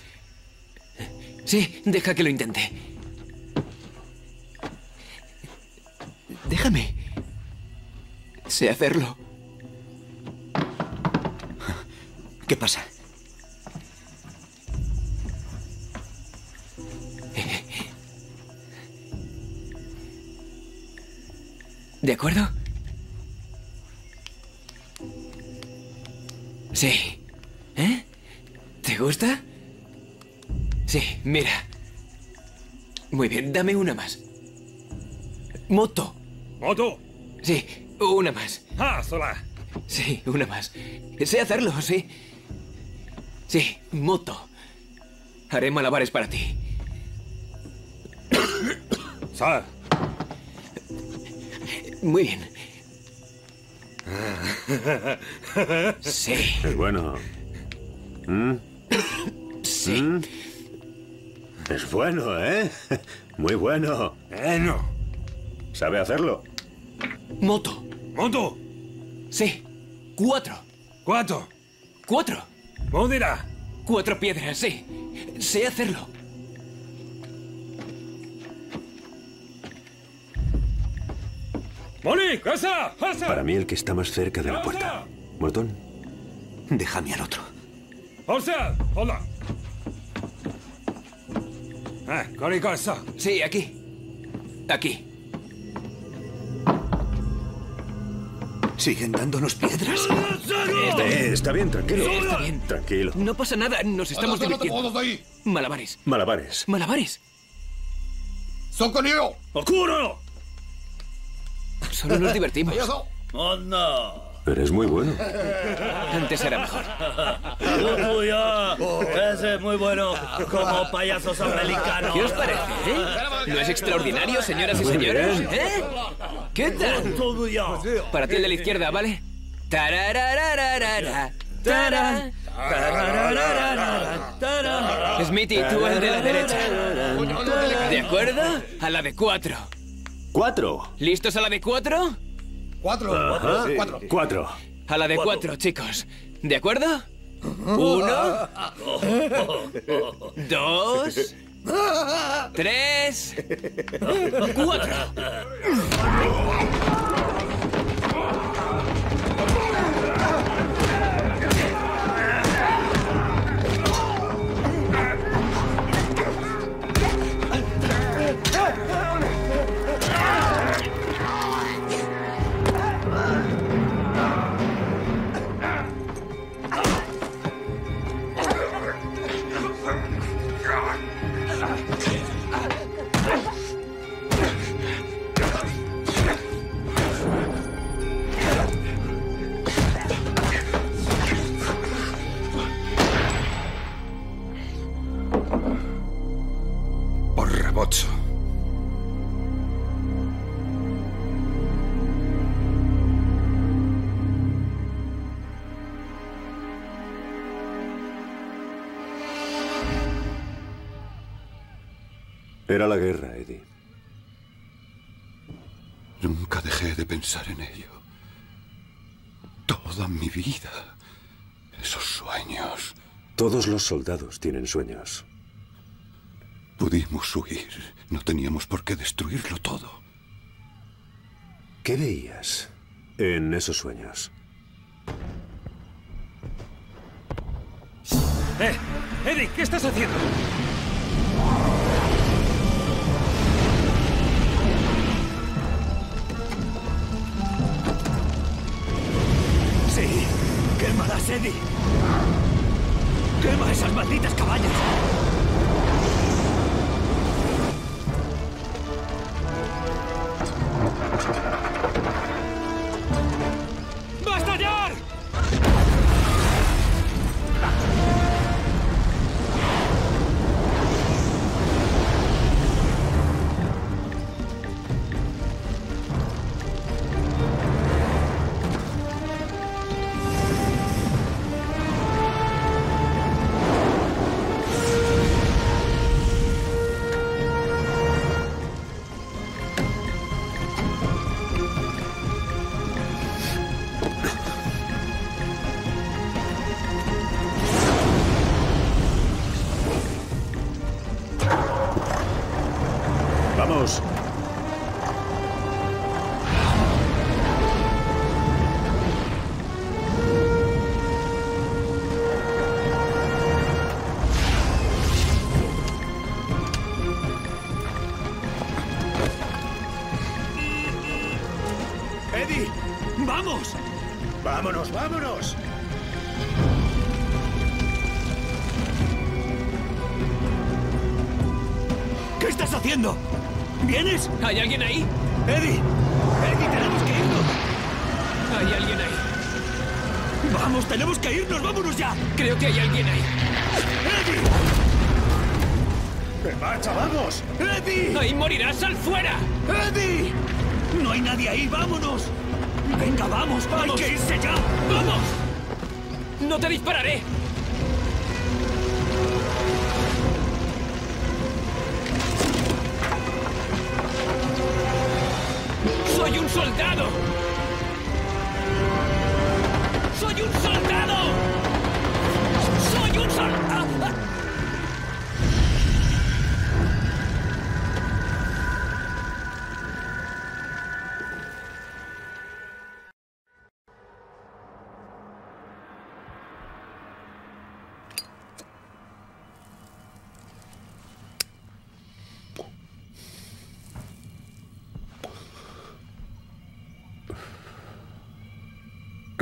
Sí, deja que lo intente. Déjame. Sé hacerlo. ¿Qué pasa? ¿De acuerdo? Sí. ¿Eh? ¿Te gusta? Sí, mira. Muy bien, dame una más. Moto. ¿Moto? Sí, una más. Ah, sola. Sí, una más. Sé hacerlo, sí. Sí, moto. Haré malabares para ti. Sa. Muy bien. Sí. Es bueno. ¿Mm? Sí. ¿Mm? Es bueno, ¿eh? Muy bueno. Bueno. ¿Sabe hacerlo? Moto. ¿Moto? Sí. Cuatro. ¿Cuatro? Cuatro. ¿Dónde Cuatro piedras, sí. Sé hacerlo. Para mí el que está más cerca de la puerta. Morton. Déjame al otro. ¡Hola! Ah, ¿cómo casa? Sí, aquí. Aquí. ¿Siguen dándonos piedras? Eh, está bien, tranquilo. Está bien. Tranquilo. No pasa nada, nos estamos divirtiendo. Malabares. Malabares. Malabares. ¡Son conmigo! ¡Oscuro! Solo nos divertimos. ¡Anda! Eres muy bueno. Antes era mejor. ¡Tú ya! Ese es muy bueno como payasos americanos. ¿Qué os parece, eh? ¿No es extraordinario, señoras y señores? ¿Eh? ¿Qué tal? Para ti el de la izquierda, ¿vale? Tararararara, tara, tararararara, tara. Smithy, tú el de la derecha. ¿De acuerdo? A la de cuatro. ¿Cuatro? ¿Listos a la de cuatro? Cuatro, Ajá. cuatro. Cuatro. A la de cuatro, chicos. ¿De acuerdo? Uno, dos, tres, cuatro. Era la guerra, Eddie. Nunca dejé de pensar en ello. Toda mi vida. Esos sueños. Todos los soldados tienen sueños. Pudimos huir. No teníamos por qué destruirlo todo. ¿Qué veías en esos sueños? ¡Eh! ¡Eddie! ¿Qué estás haciendo? Quémalas, Eddie. Quema esas malditas cabañas. Vámonos, vámonos. ¿Qué estás haciendo? ¿Vienes? ¿Hay alguien ahí? Eddie, Eddie, tenemos que irnos. ¿Hay alguien ahí? Vamos, tenemos que irnos, vámonos ya. Creo que hay alguien ahí. ¡Eddie! ¡En marcha, vamos! ¡Eddie! ¡Ahí morirás al fuera! ¡Eddie! No hay nadie ahí, vámonos. Venga, vamos, Vamos. hay que irse ya. ¡Vamos! ¡No te dispararé!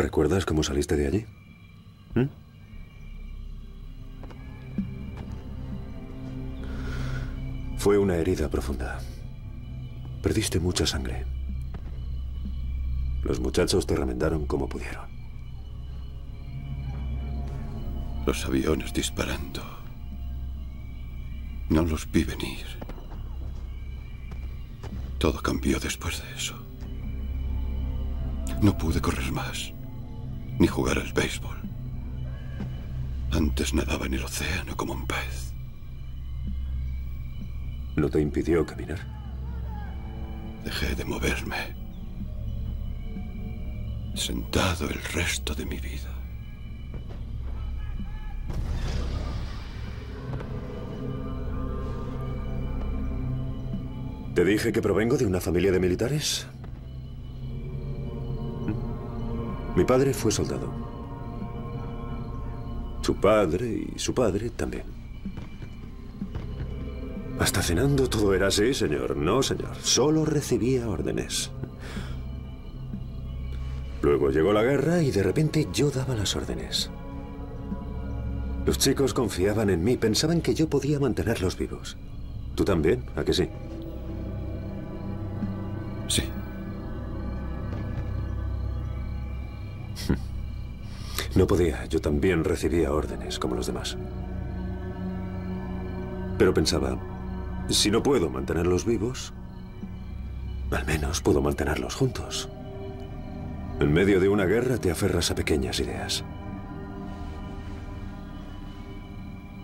¿Recuerdas cómo saliste de allí? ¿Mm? Fue una herida profunda. Perdiste mucha sangre. Los muchachos te remendaron como pudieron. Los aviones disparando. No los vi venir. Todo cambió después de eso. No pude correr más. Ni jugar al béisbol. Antes nadaba en el océano como un pez. ¿No te impidió caminar? Dejé de moverme. Sentado el resto de mi vida. ¿Te dije que provengo de una familia de militares? Mi padre fue soldado. Su padre y su padre también. Hasta cenando todo era así, señor. No, señor. Solo recibía órdenes. Luego llegó la guerra y de repente yo daba las órdenes. Los chicos confiaban en mí, pensaban que yo podía mantenerlos vivos. ¿Tú también? ¿A que sí? No podía, yo también recibía órdenes como los demás. Pero pensaba, si no puedo mantenerlos vivos, al menos puedo mantenerlos juntos. En medio de una guerra te aferras a pequeñas ideas.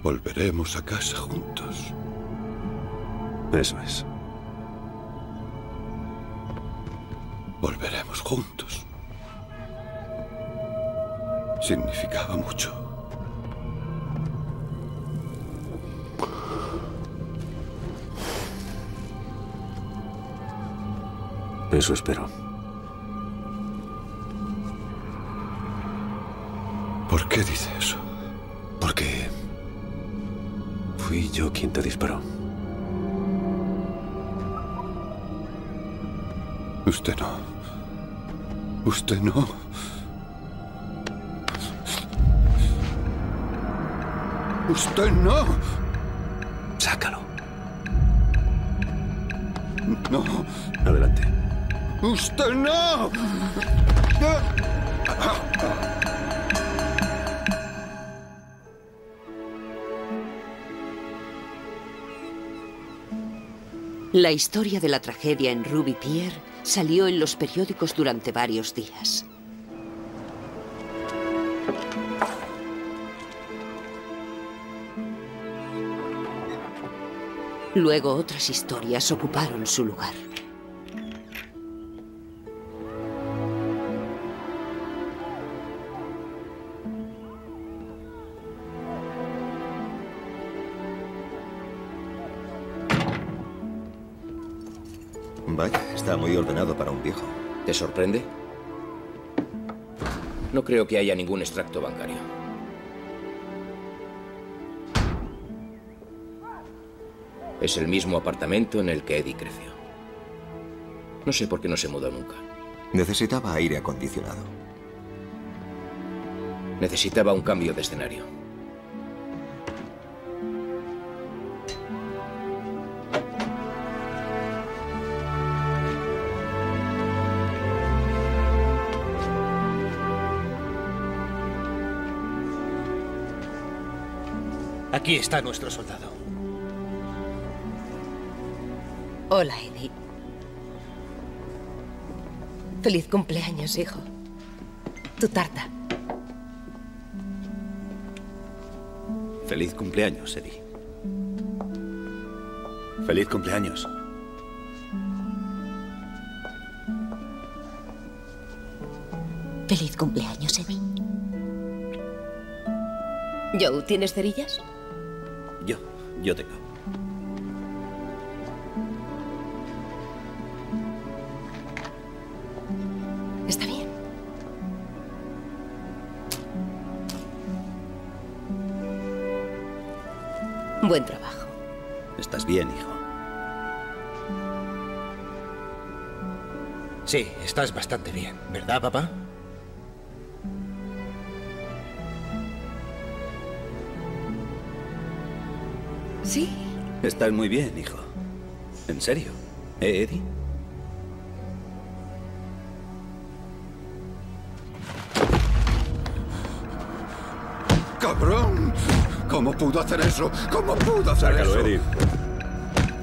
Volveremos a casa juntos. Eso es. Volveremos juntos. Significaba mucho. Eso espero. ¿Por qué dice eso? Porque fui yo quien te disparó. Usted no. Usted no. Usted no. Sácalo. No. Adelante. Usted no. La historia de la tragedia en Ruby Pier salió en los periódicos durante varios días. Luego otras historias ocuparon su lugar. Vaya, está muy ordenado para un viejo. ¿Te sorprende? No creo que haya ningún extracto bancario. Es el mismo apartamento en el que Eddie creció. No sé por qué no se mudó nunca. Necesitaba aire acondicionado. Necesitaba un cambio de escenario. Aquí está nuestro soldado. Hola, Eddie. Feliz cumpleaños, hijo. Tu tarta. Feliz cumpleaños, Eddie. Feliz cumpleaños. Feliz cumpleaños, Eddie. Joe, ¿tienes cerillas? Yo, yo tengo. Sí, estás bastante bien, ¿verdad, papá? Sí. Estás muy bien, hijo. ¿En serio? ¿Eh, Eddie? ¡Cabrón! ¿Cómo pudo hacer eso? ¿Cómo pudo hacer Sácalo, eso? Eddie.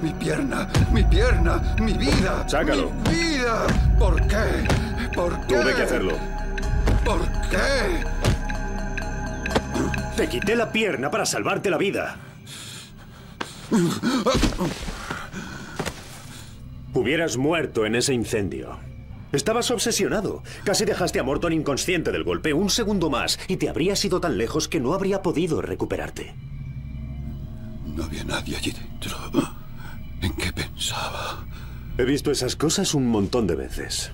Mi pierna, mi pierna, mi vida. Sácalo. Mi vida. ¿Por qué? ¿Por qué? Tuve que hacerlo. ¿Por qué? Te quité la pierna para salvarte la vida. Hubieras muerto en ese incendio. Estabas obsesionado. Casi dejaste a Morton inconsciente del golpe un segundo más y te habrías ido tan lejos que no habría podido recuperarte. No había nadie allí dentro. ¿En qué pensaba? He visto esas cosas un montón de veces.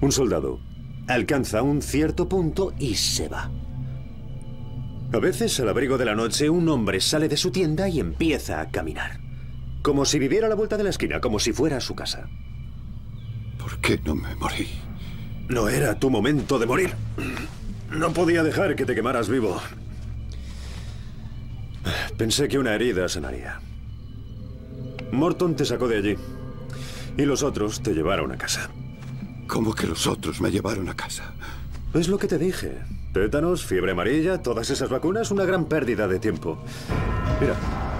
Un soldado alcanza un cierto punto y se va. A veces, al abrigo de la noche, un hombre sale de su tienda y empieza a caminar. Como si viviera a la vuelta de la esquina, como si fuera a su casa. ¿Por qué no me morí? No era tu momento de morir. No podía dejar que te quemaras vivo. Pensé que una herida sanaría. Morton te sacó de allí. Y los otros te llevaron a casa. ¿Cómo que los otros me llevaron a casa? Es lo que te dije. Tétanos, fiebre amarilla, todas esas vacunas, una gran pérdida de tiempo. Mira.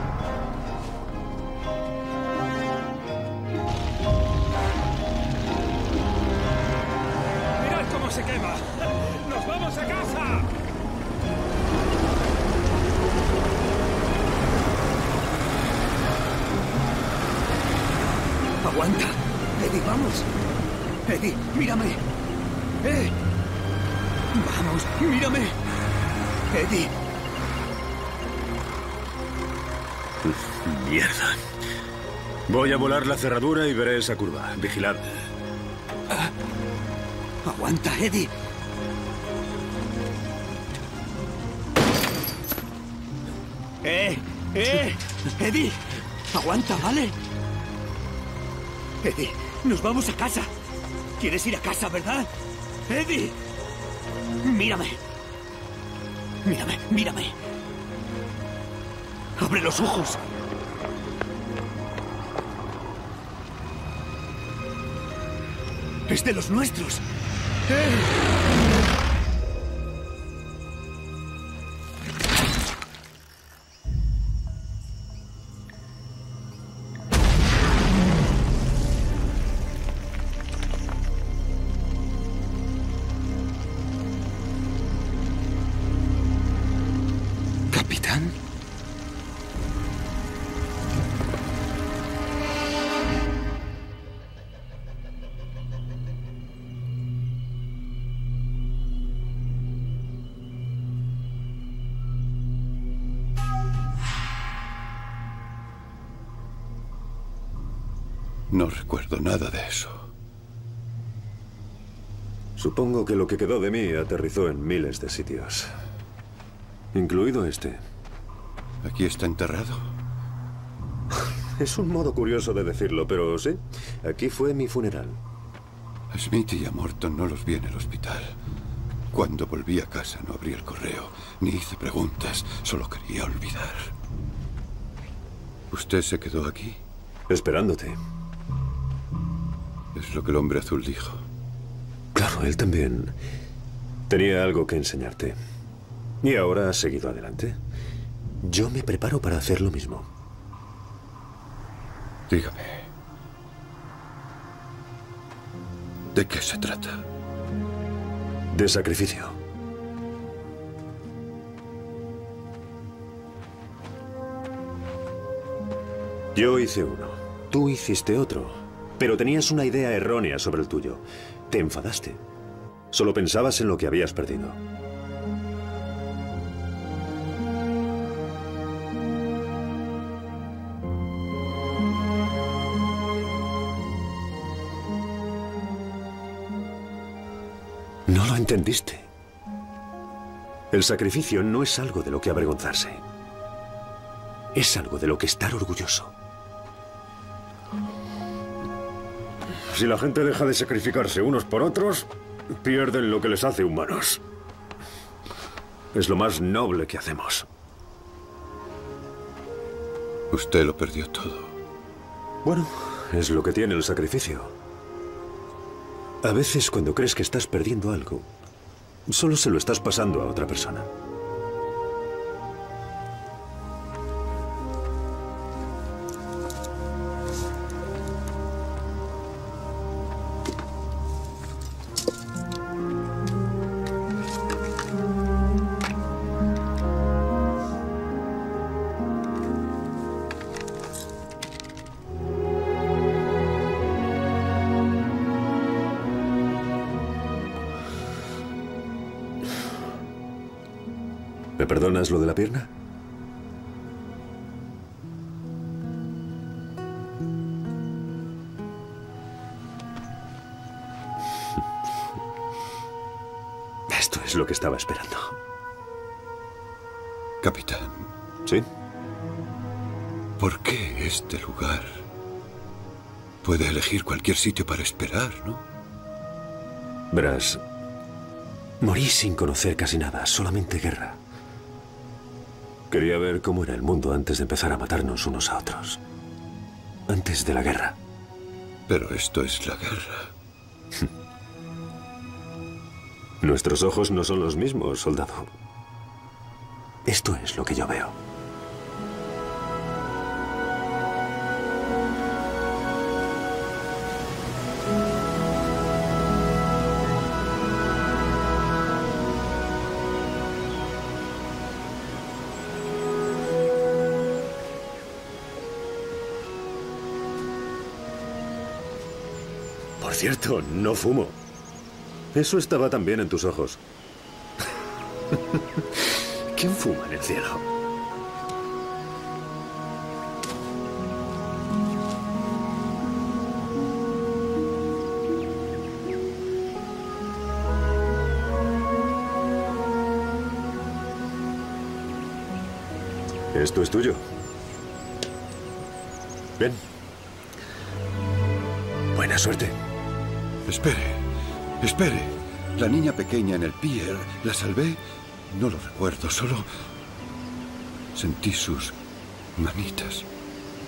La cerradura y veré esa curva. Vigilad. Aguanta, Eddie. ¡Eh! ¡Eh! ¡Eddie! Aguanta, ¿vale? Eddie, nos vamos a casa. ¿Quieres ir a casa, verdad? Eddie. Mírame. Mírame, mírame. Abre los ojos. Es de los nuestros. Recuerdo nada de eso. Supongo que lo que quedó de mí aterrizó en miles de sitios. Incluido este. ¿Aquí está enterrado? Es un modo curioso de decirlo, pero sí. Aquí fue mi funeral. A Smith y a Morton no los vi en el hospital. Cuando volví a casa no abrí el correo, ni hice preguntas, solo quería olvidar. ¿Usted se quedó aquí? Esperándote. Es lo que el hombre azul dijo. Claro, él también tenía algo que enseñarte. Y ahora has seguido adelante. Yo me preparo para hacer lo mismo. Dígame. ¿De qué se trata? De sacrificio. Yo hice uno. Tú hiciste otro. Pero tenías una idea errónea sobre el tuyo. Te enfadaste. Solo pensabas en lo que habías perdido. No lo entendiste. El sacrificio no es algo de lo que avergonzarse. Es algo de lo que estar orgulloso. Si la gente deja de sacrificarse unos por otros, pierden lo que les hace humanos. Es lo más noble que hacemos. Usted lo perdió todo. Bueno, es lo que tiene el sacrificio. A veces cuando crees que estás perdiendo algo, solo se lo estás pasando a otra persona. ¿Me perdonas lo de la pierna? Esto es lo que estaba esperando. Capitán. ¿Sí? ¿Por qué este lugar? Puede elegir cualquier sitio para esperar, ¿no? Verás, morí sin conocer casi nada, solamente guerra. Quería ver cómo era el mundo antes de empezar a matarnos unos a otros. Antes de la guerra. Pero esto es la guerra. Nuestros ojos no son los mismos, soldado. Esto es lo que yo veo. Cierto, no fumo. Eso estaba también en tus ojos. ¿Quién fuma en el cielo? Esto es tuyo. Bien. Buena suerte. Espere, espere. La niña pequeña en el pier, ¿la salvé? No lo recuerdo, solo sentí sus manitas.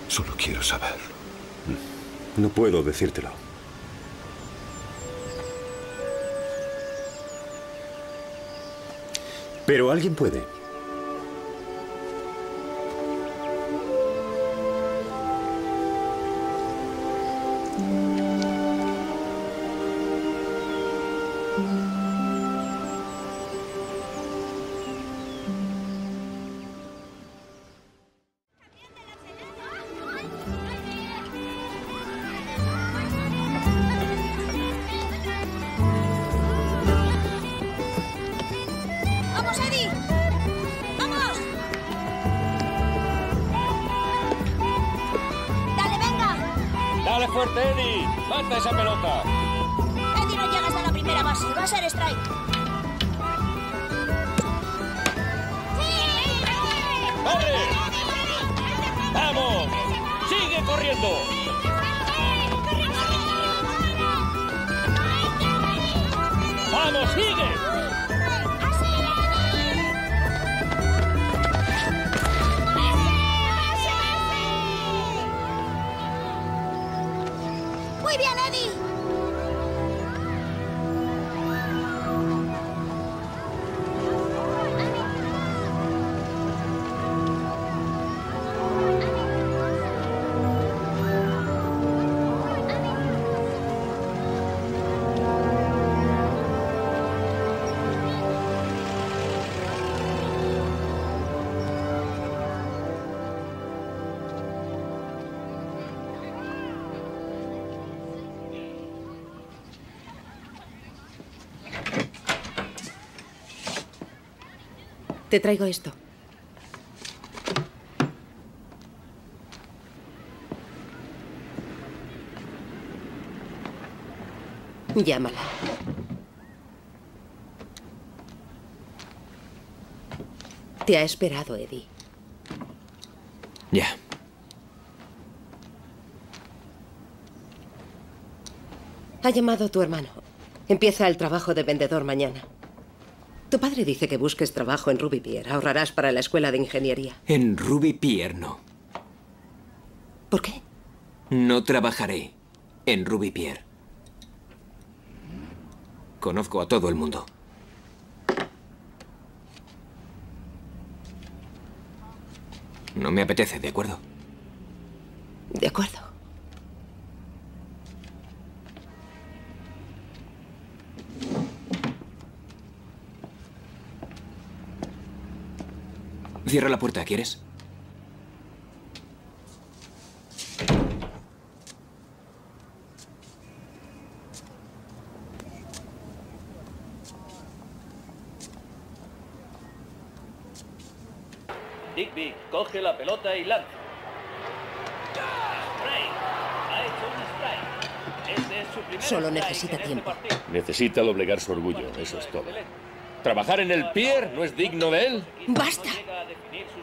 Solo quiero saber. No puedo decírtelo. Pero alguien puede. ¡Dale fuerte, Eddie! ¡Mata esa pelota! Eddie no llega hasta la primera base. Va a ser strike. ¡Corre! ¡Vamos! ¡Sigue corriendo! ¡Vamos, sigue! ¡Muy bien, Eddie! Te traigo esto. Llámala. Te ha esperado, Eddie. Ya. Ha llamado tu hermano. Empieza el trabajo de vendedor mañana. Tu padre dice que busques trabajo en Ruby Pier. Ahorrarás para la escuela de ingeniería. En Ruby Pier no. ¿Por qué? No trabajaré en Ruby Pier. Conozco a todo el mundo. No me apetece, ¿de acuerdo? De acuerdo. Cierra la puerta, ¿quieres? Digby, coge la pelota y lanza. Spray. Ha hecho un strike. Este es su primer Solo necesita este tiempo. Necesita doblegar su orgullo, eso es todo. ¿Trabajar en el pier no es digno de él? ¡Basta!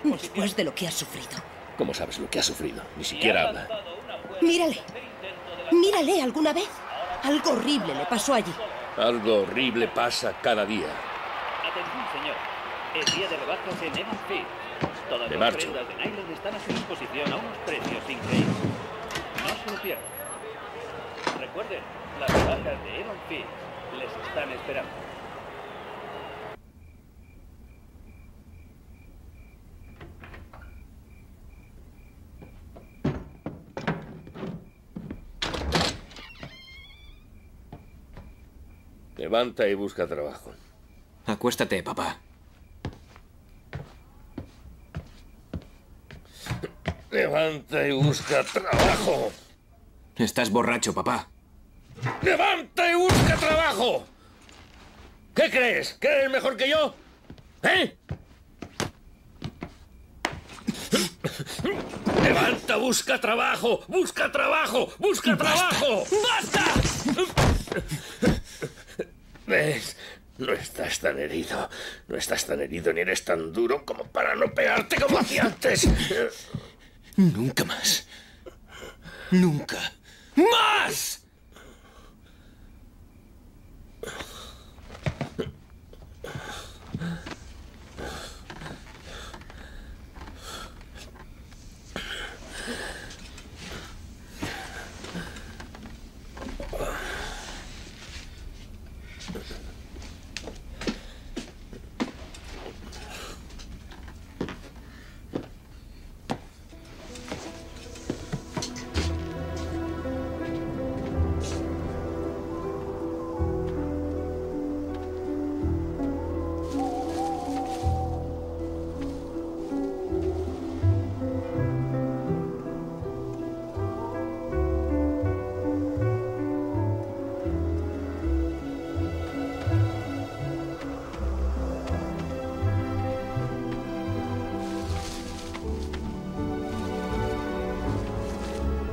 Después de lo que has sufrido. ¿Cómo sabes lo que ha sufrido? Ni siquiera habla. Mírale. Mírale alguna vez. Algo horrible le pasó allí. Algo horrible pasa cada día. Atención, señor. Es día de rebajas en Evan. Todas Me las marcho. prendas de nylon están a su disposición a unos precios increíbles. No se lo pierdan. Recuerden, las rebajas de Evan les están esperando. Levanta y busca trabajo. Acuéstate, papá. Levanta y busca trabajo. Estás borracho, papá. ¡Levanta y busca trabajo! ¿Qué crees? ¿Que eres mejor que yo? ¿Eh? ¡Levanta, busca trabajo! ¡Busca trabajo! ¡Busca trabajo! ¡Basta! No estás tan herido. No estás tan herido ni eres tan duro como para no pegarte como hacía antes. Nunca más. Nunca. ¡Más!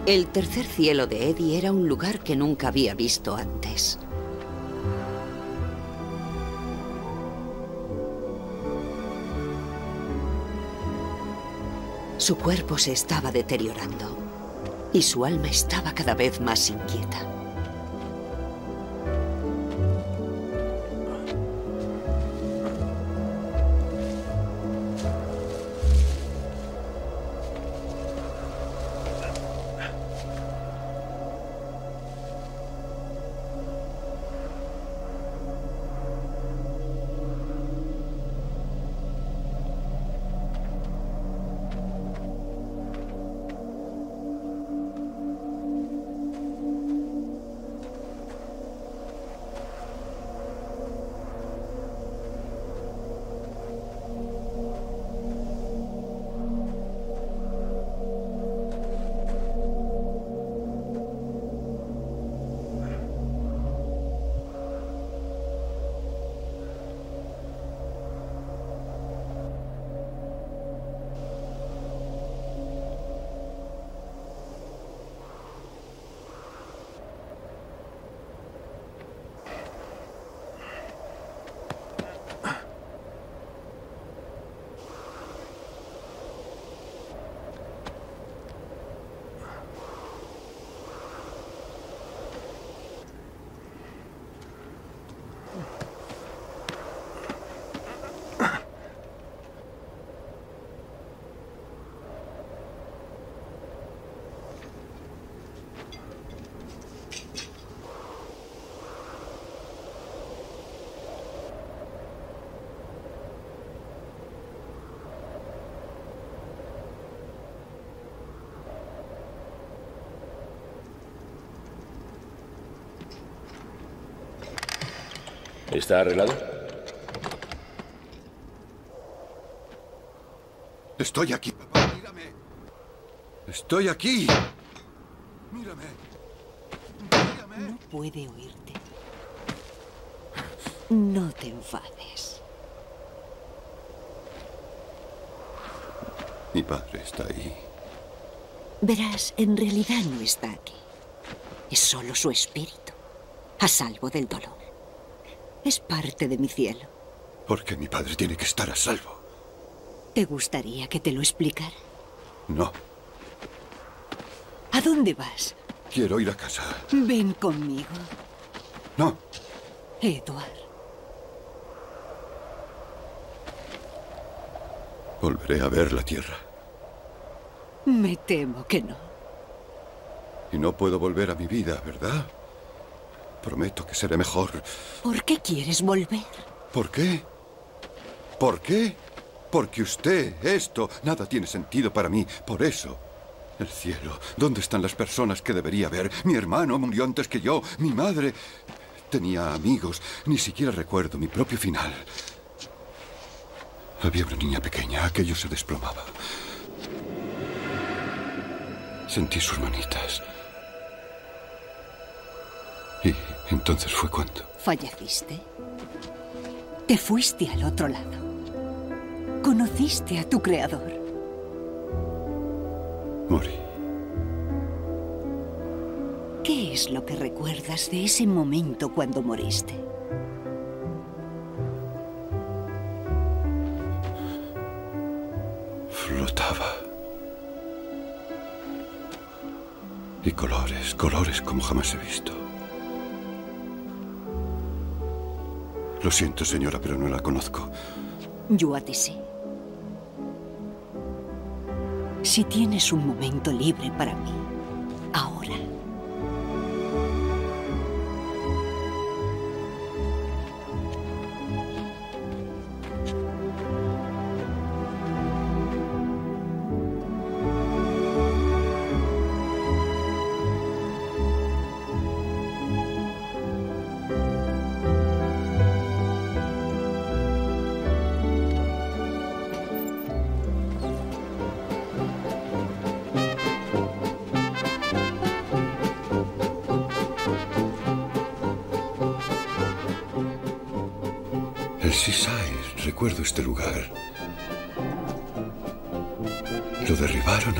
El tercer cielo de Eddie era un lugar que nunca había visto antes. Su cuerpo se estaba deteriorando y su alma estaba cada vez más inquieta. ¿Está arreglado? Estoy aquí, papá. Mírame. Estoy aquí. Mírame. No puede oírte. No te enfades. Mi padre está ahí. Verás, en realidad no está aquí. Es solo su espíritu, a salvo del dolor. Es parte de mi cielo. ¿Por qué mi padre tiene que estar a salvo? ¿Te gustaría que te lo explicara? No, ¿A dónde vas? quiero ir a casa. Ven conmigo. No, Edward. volveré a ver la tierra. Me temo que no. Y no puedo volver a mi vida, ¿verdad? Prometo que seré mejor. ¿Por qué quieres volver? ¿Por qué? ¿Por qué? Porque usted, esto, nada tiene sentido para mí. Por eso. El cielo. ¿Dónde están las personas que debería ver? Mi hermano murió antes que yo. Mi madre. Tenía amigos. Ni siquiera recuerdo mi propio final. Había una niña pequeña. Aquello se desplomaba. Sentí sus manitas. Y entonces fue cuando. ¿Falleciste? Te fuiste al otro lado. Conociste a tu creador. Morí. ¿Qué es lo que recuerdas de ese momento cuando moriste? Flotaba. Y colores, colores como jamás he visto. Lo siento, señora, pero no la conozco. Yo a ti sí. Si tienes un momento libre para mí,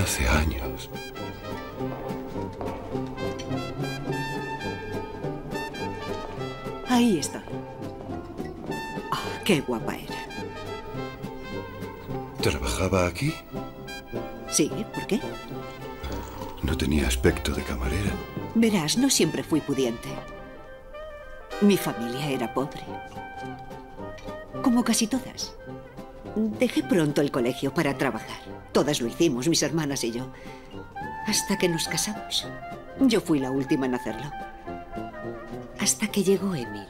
hace años. Ahí está. Ah, qué guapa era. ¿Trabajaba aquí? Sí, ¿por qué? No tenía aspecto de camarera. Verás, no siempre fui pudiente. Mi familia era pobre. Como casi todas. Dejé pronto el colegio para trabajar. Todas lo hicimos, mis hermanas y yo. Hasta que nos casamos. Yo fui la última en hacerlo. Hasta que llegó Emil.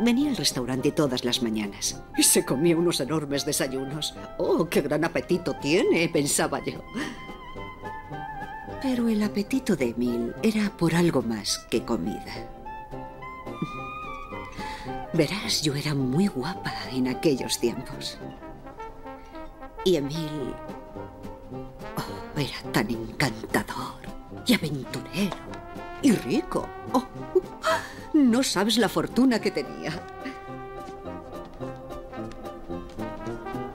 Venía al restaurante todas las mañanas y se comía unos enormes desayunos. ¡Oh, qué gran apetito tiene! pensaba yo. Pero el apetito de Emil era por algo más que comida. Verás, yo era muy guapa en aquellos tiempos. Y Emil... Era tan encantador y aventurero y rico. Oh, no sabes la fortuna que tenía.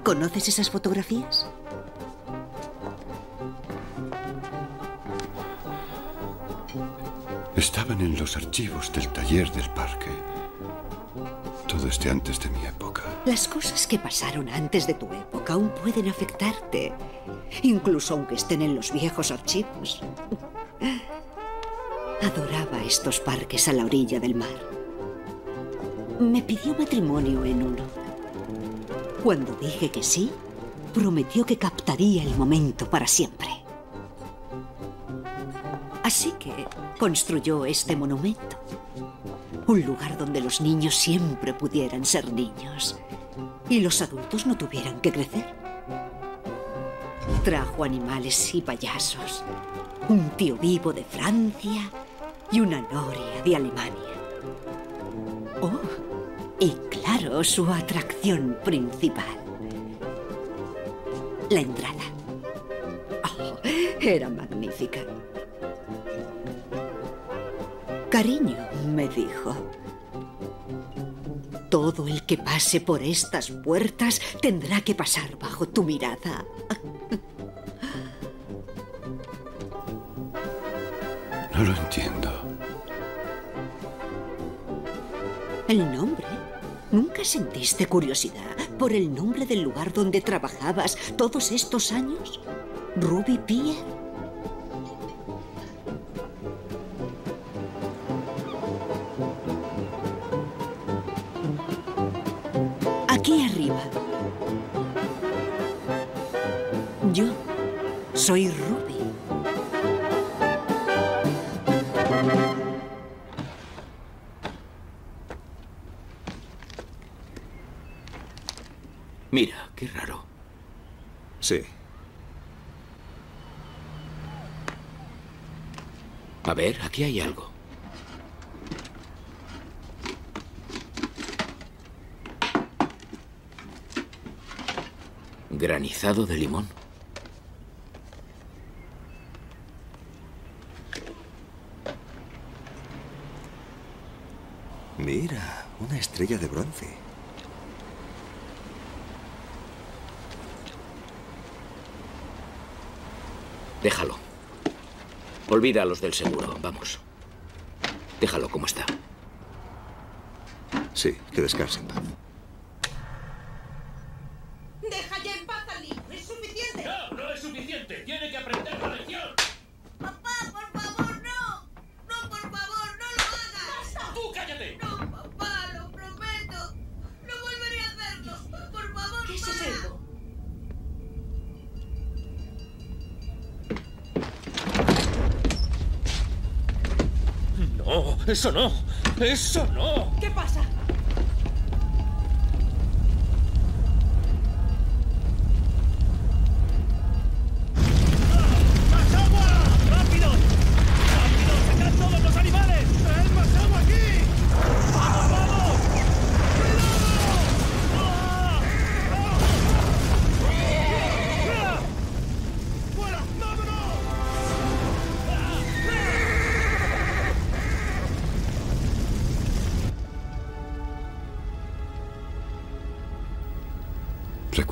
¿Conoces esas fotografías? Estaban en los archivos del taller del parque. Todo este antes de mi época. Las cosas que pasaron antes de tu época aún pueden afectarte, incluso aunque estén en los viejos archivos. Adoraba estos parques a la orilla del mar. Me pidió matrimonio en uno. Cuando dije que sí, prometió que captaría el momento para siempre. Así que construyó este monumento. Un lugar donde los niños siempre pudieran ser niños y los adultos no tuvieran que crecer. Trajo animales y payasos, un tío vivo de Francia y una noria de Alemania. Oh, y claro, su atracción principal. La entrada. Oh, era magnífica. Cariño, me dijo. Todo el que pase por estas puertas tendrá que pasar bajo tu mirada. No lo entiendo. El nombre. ¿Nunca sentiste curiosidad por el nombre del lugar donde trabajabas todos estos años? Ruby Pier. Ver, aquí hay algo. Granizado de limón. Mira, una estrella de bronce. Déjalo. Olvida a los del seguro. Vamos. Déjalo como está. Sí, que descanse en paz. Eso no. Eso no. ¿Qué pasa?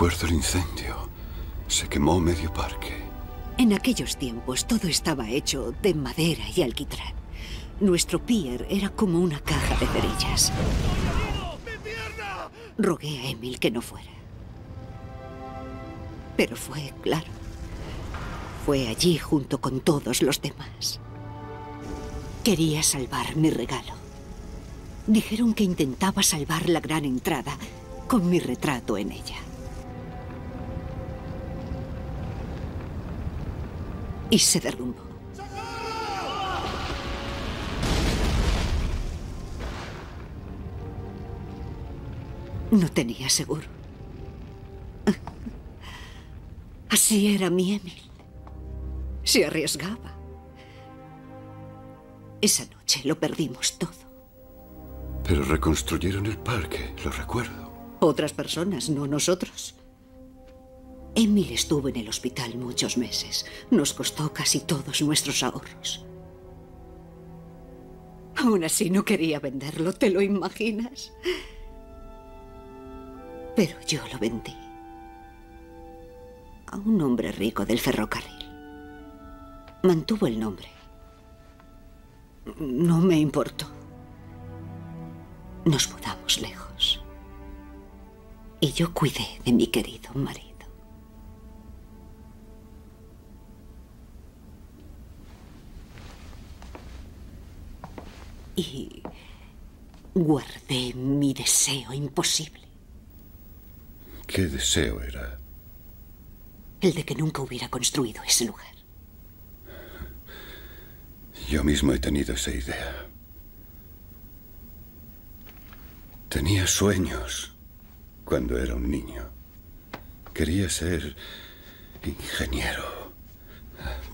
El incendio. Se quemó medio parque. En aquellos tiempos todo estaba hecho de madera y alquitrán. Nuestro pier era como una caja de cerillas. Rogué a Emil que no fuera. Pero fue, claro. Fue allí junto con todos los demás. Quería salvar mi regalo. Dijeron que intentaba salvar la gran entrada con mi retrato en ella. Y se derrumbó. No tenía seguro. Así era mi Emil. Se arriesgaba. Esa noche lo perdimos todo. Pero reconstruyeron el parque, lo recuerdo. Otras personas, no nosotros. Emil estuvo en el hospital muchos meses. Nos costó casi todos nuestros ahorros. Aún así no quería venderlo, ¿te lo imaginas? Pero yo lo vendí. A un hombre rico del ferrocarril. Mantuvo el nombre. No me importó. Nos mudamos lejos. Y yo cuidé de mi querido marido. Y guardé mi deseo imposible. ¿Qué deseo era? El de que nunca hubiera construido ese lugar. Yo mismo he tenido esa idea. Tenía sueños cuando era un niño. Quería ser ingeniero.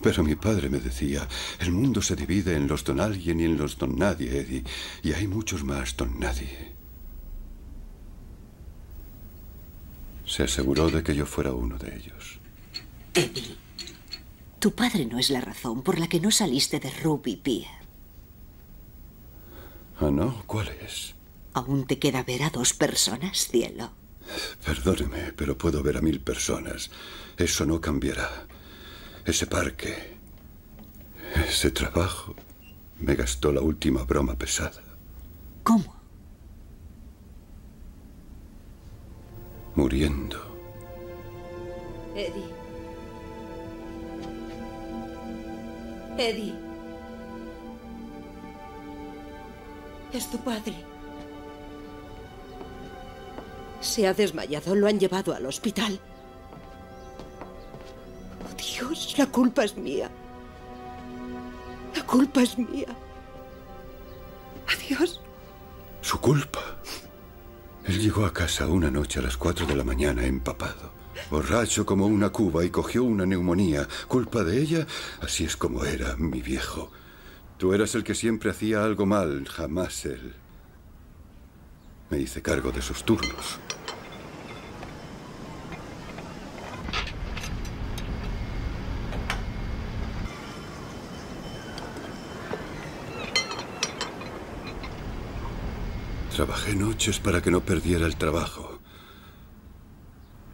Pero mi padre me decía, el mundo se divide en los don alguien y en los don nadie, Eddie. Y hay muchos más don nadie. Se aseguró de que yo fuera uno de ellos. Eddie, tu padre no es la razón por la que no saliste de Ruby Pier. ¿Ah, no? ¿Cuál es? ¿Aún te queda ver a dos personas, cielo? Perdóneme, pero puedo ver a mil personas. Eso no cambiará. Ese parque, ese trabajo, Me gastó la última broma pesada. ¿Cómo? Muriendo. Eddie. Eddie. Es tu padre. Se ha desmayado. Lo han llevado al hospital. Oh, Dios, la culpa es mía. La culpa es mía. Adiós. Su culpa. Él llegó a casa una noche a las cuatro de la mañana empapado, borracho como una cuba y cogió una neumonía. Culpa de ella, así es como era, mi viejo. Tú eras el que siempre hacía algo mal, jamás él. Me hice cargo de sus turnos. Trabajé noches para que no perdiera el trabajo.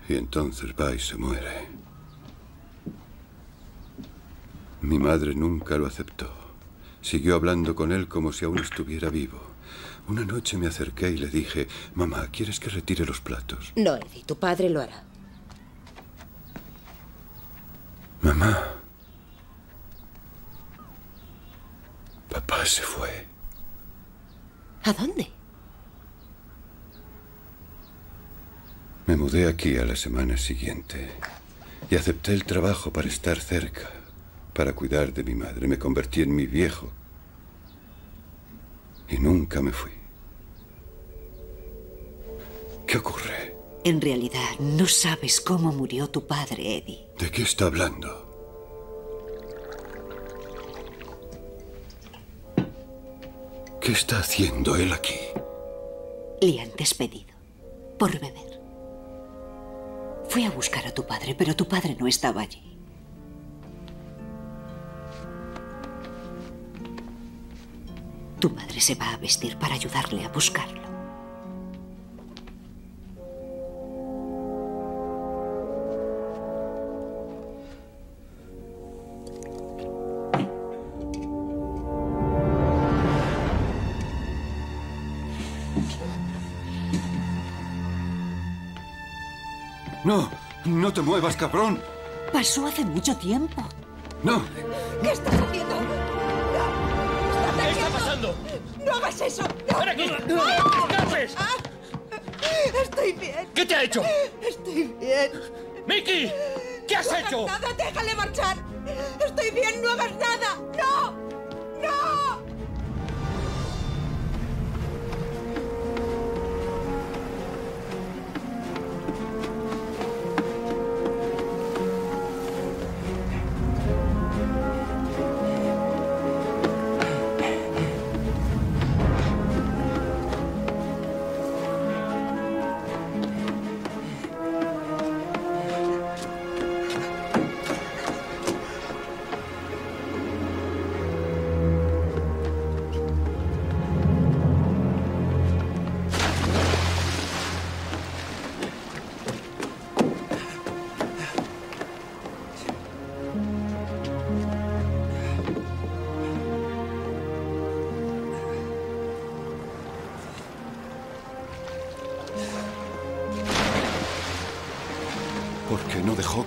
Y entonces va y se muere. Mi madre nunca lo aceptó. Siguió hablando con él como si aún estuviera vivo. Una noche me acerqué y le dije, mamá, ¿quieres que retire los platos? No, Eddie, tu padre lo hará. Mamá. Papá se fue. ¿A dónde? Me mudé aquí a la semana siguiente y acepté el trabajo para estar cerca, para cuidar de mi madre. Me convertí en mi viejo y nunca me fui. ¿Qué ocurre? En realidad, no sabes cómo murió tu padre, Eddie. ¿De qué está hablando? ¿Qué está haciendo él aquí? Le han despedido por beber. Fui a buscar a tu padre, pero tu padre no estaba allí. Tu madre se va a vestir para ayudarle a buscarlo. No, no te muevas, cabrón. Pasó hace mucho tiempo. No, ¿Qué estás haciendo? ¿Qué está pasando? ¡No hagas eso! ¡Ven aquí! ¡Ah! ¿Qué haces? Estoy bien. ¿Qué te ha hecho? Estoy bien. ¡Mickey! ¿Qué has no hecho? Hagas nada, déjale marchar. Estoy bien, no hagas nada.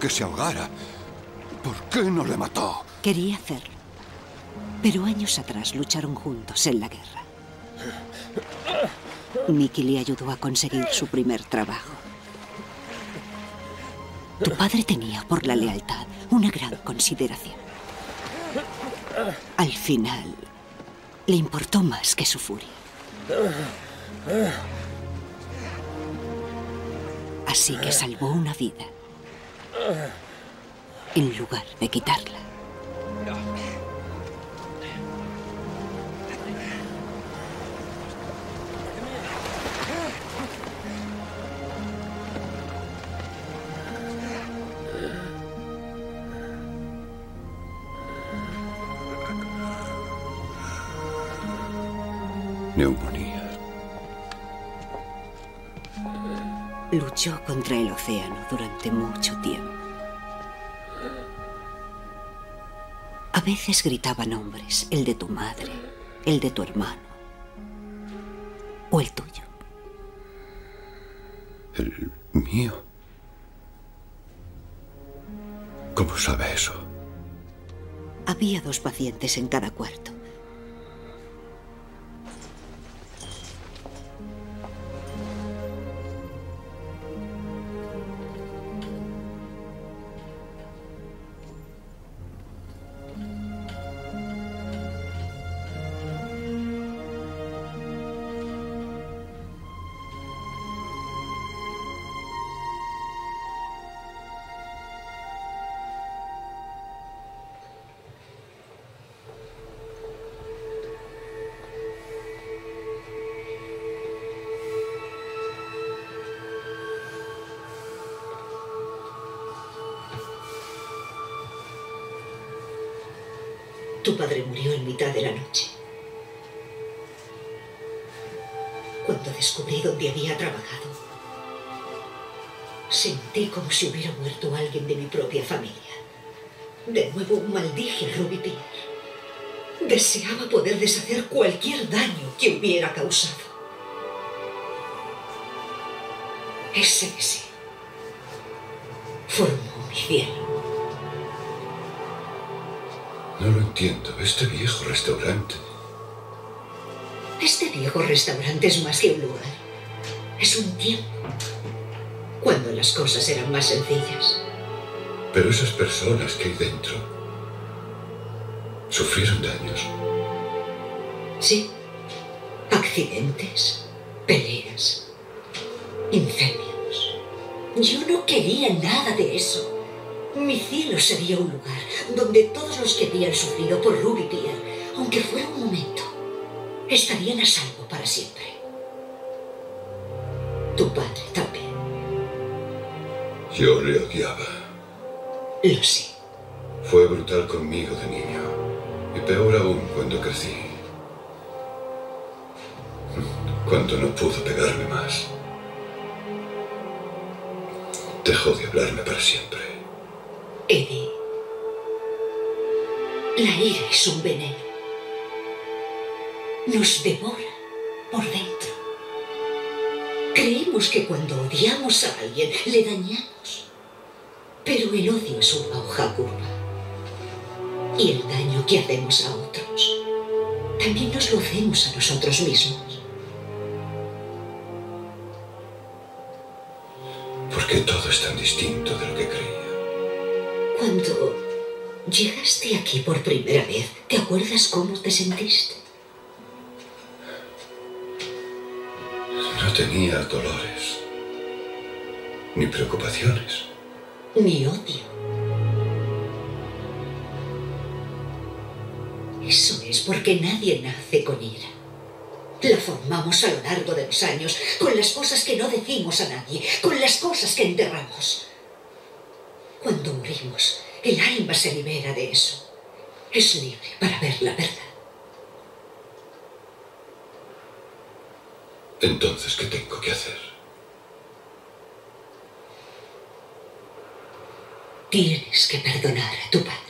Que se ahogara? ¿Por qué no le mató? Quería hacerlo. Pero años atrás lucharon juntos en la guerra. Mickey le ayudó a conseguir su primer trabajo. Tu padre tenía por la lealtad una gran consideración. Al final, le importó más que su furia. Así que salvó una vida en lugar de quitarla. Luchó contra el océano durante mucho tiempo. A veces gritaba nombres, el de tu madre, el de tu hermano o el tuyo. ¿El mío? ¿Cómo sabe eso? Había dos pacientes en cada cuarto. Si hubiera muerto alguien de mi propia familia. De nuevo maldije a Ruby Pierre. Deseaba poder deshacer cualquier daño que hubiera causado. Ese deseo formó mi cielo. No lo entiendo. Este viejo restaurante. Este viejo restaurante es más que un lugar. Es un tiempo. Las cosas eran más sencillas. Pero esas personas que hay dentro sufrieron daños. Sí. Accidentes, peleas, incendios. Yo no quería nada de eso. Mi cielo sería un lugar donde todos los que habían sufrido por Ruby Pierre, aunque fuera un momento, estarían a salvo para siempre. Tu padre. Yo le odiaba. Lo sé. Fue brutal conmigo de niño. Y peor aún cuando crecí. Cuando no pudo pegarme más. Dejó de hablarme para siempre. Eddie, la ira es un veneno. Nos devora por dentro. Que cuando odiamos a alguien le dañamos. Pero el odio es una hoja curva. Y el daño que hacemos a otros también nos lo hacemos a nosotros mismos. ¿Por qué todo es tan distinto de lo que creía? Cuando llegaste aquí por primera vez, ¿te acuerdas cómo te sentiste? Tenía dolores. Ni preocupaciones. Ni odio. Eso es porque nadie nace con ira. La formamos a lo largo de los años, con las cosas que no decimos a nadie, con las cosas que enterramos. Cuando morimos, el alma se libera de eso. Es libre para ver la verdad. Entonces, ¿qué tengo que hacer? Tienes que perdonar a tu padre.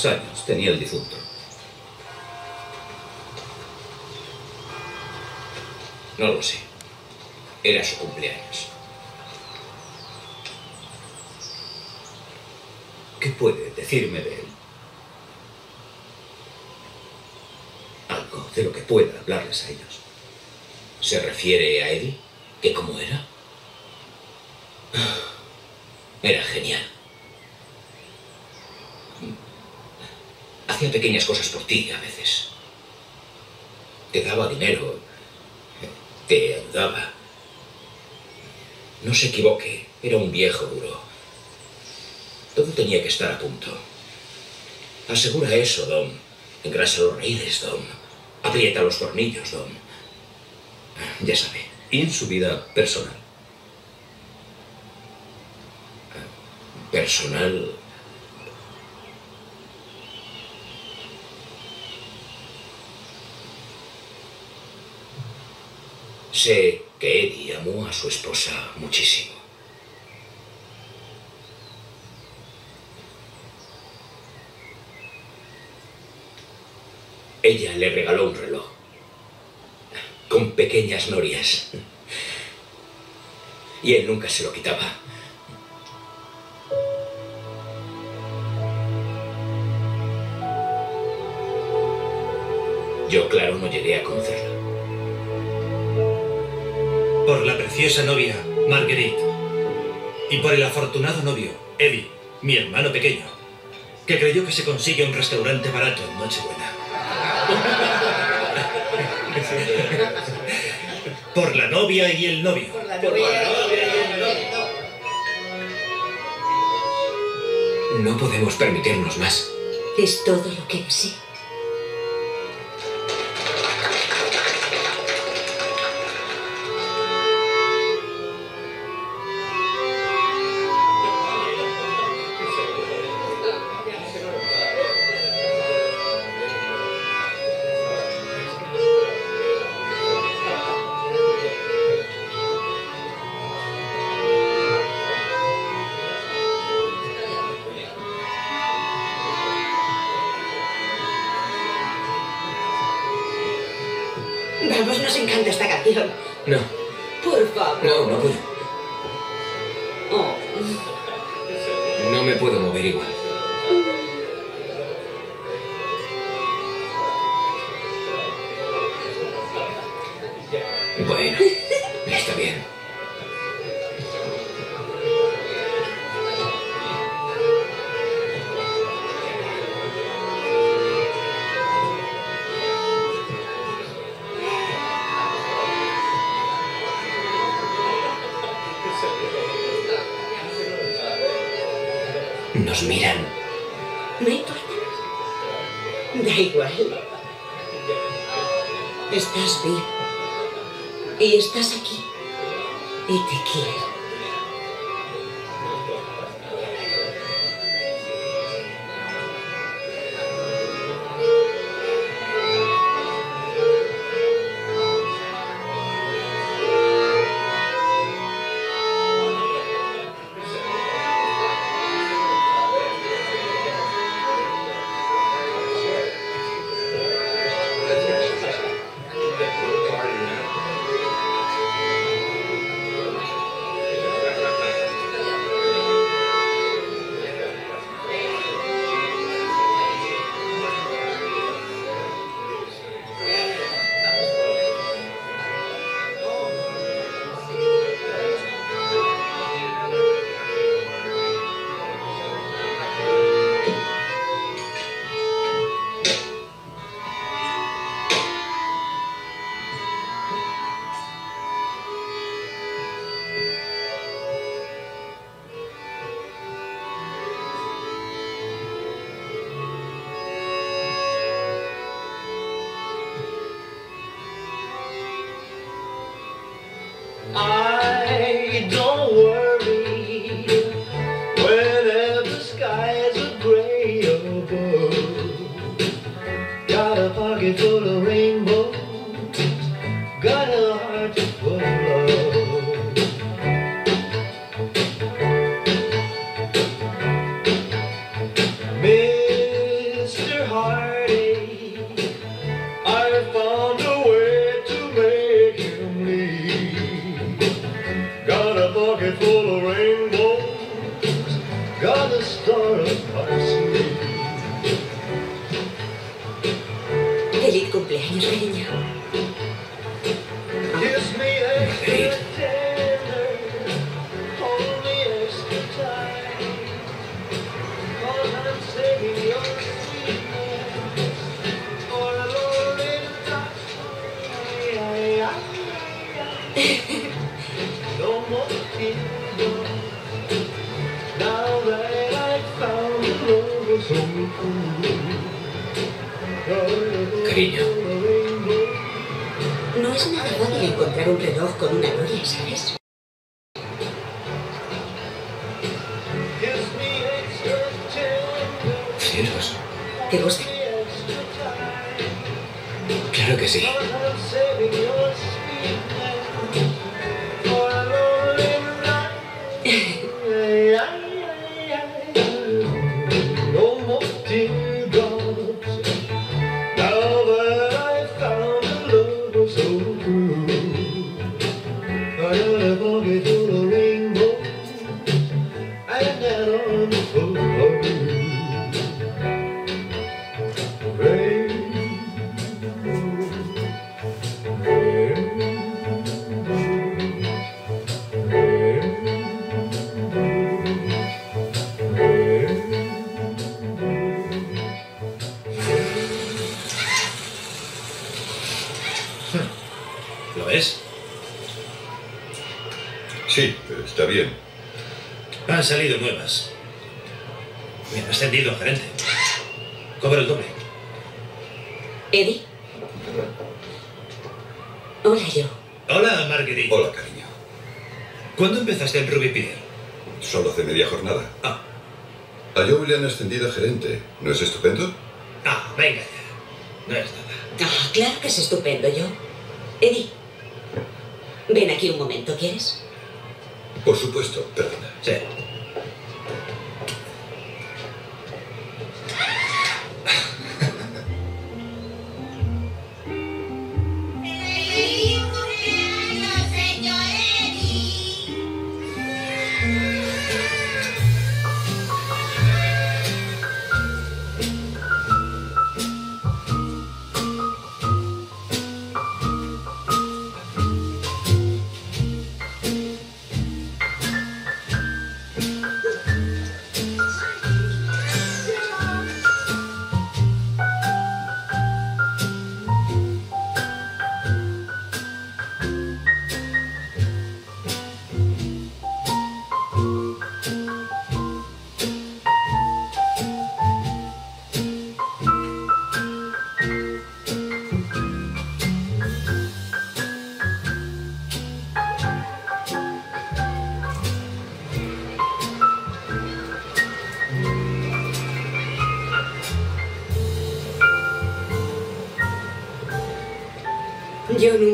¿Cuántos años tenía el difunto? No lo sé. Era su cumpleaños. ¿Qué puede decirme de él? Algo de lo que pueda hablarles a ellos. ¿Se refiere a Eddie? ¿Que cómo era? Era genial. Hacía pequeñas cosas por ti a veces. Te daba dinero. Te ayudaba. No se equivoque, era un viejo duro. Todo tenía que estar a punto. Asegura eso, Dom. Engrasa los raíles, Dom. Aprieta los tornillos, Dom. Ya sabe. Y en su vida personal. Personal. Sé que Eddie amó a su esposa muchísimo. Ella le regaló un reloj con pequeñas norias. Y él nunca se lo quitaba. Yo, claro, no llegué a conocerla. Por la preciosa novia, Marguerite. Y por el afortunado novio, Eddie, mi hermano pequeño, que creyó que se consigue un restaurante barato en Nochebuena. Por la novia y el novio. No podemos permitirnos más. Es todo lo que deseo.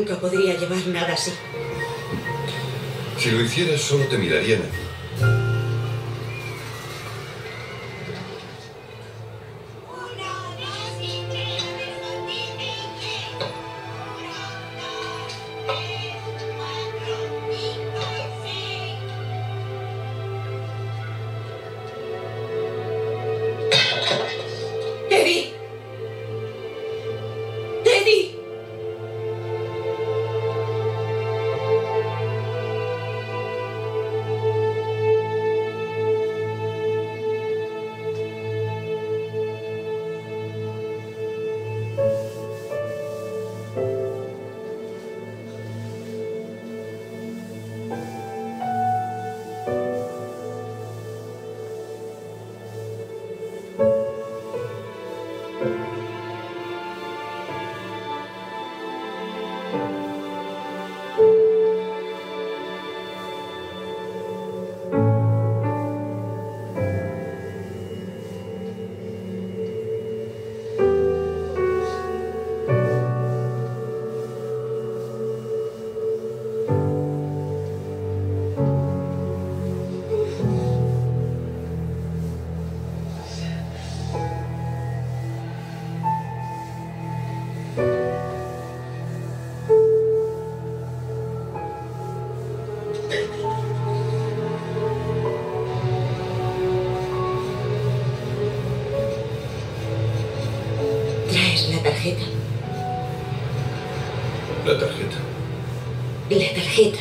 nunca podría llevar nada así. Si lo hicieras, solo te mirarían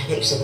配谢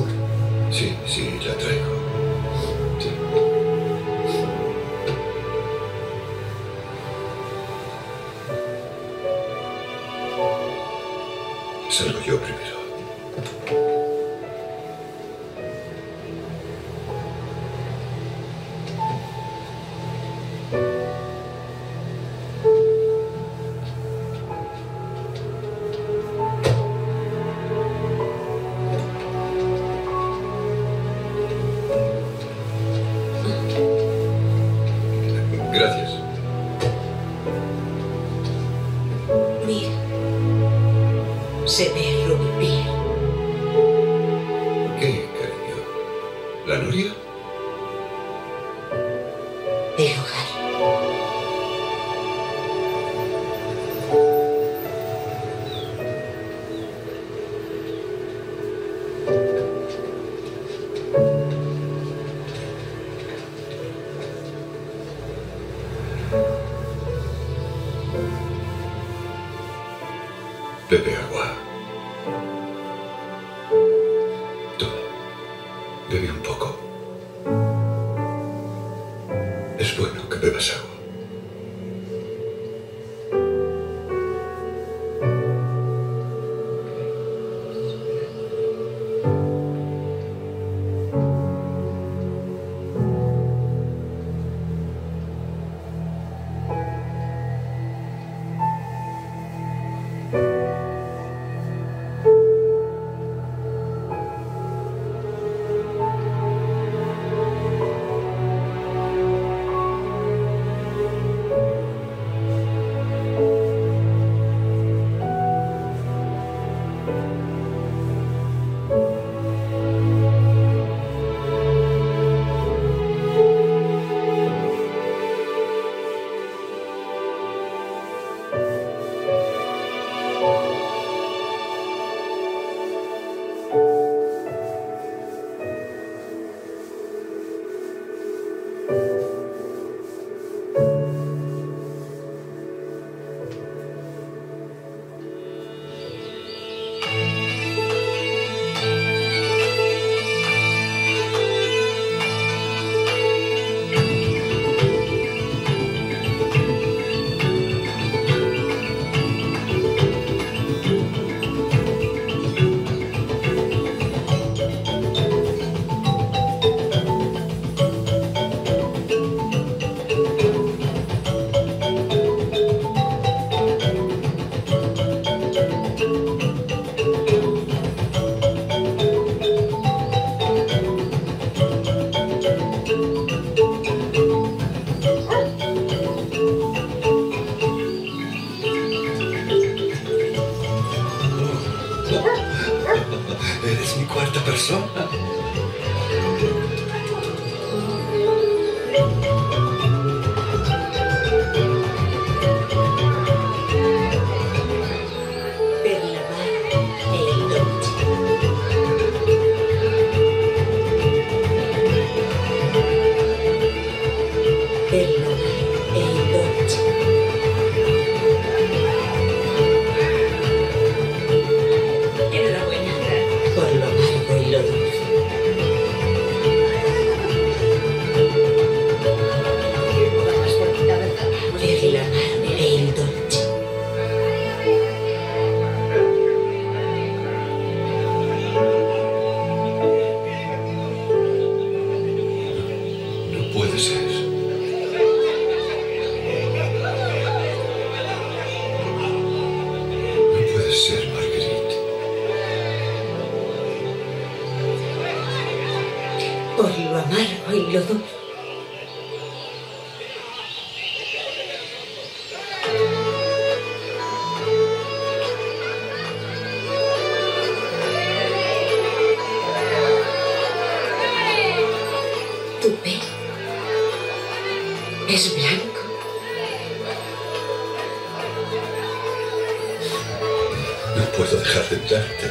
No puedo dejar de mirarte.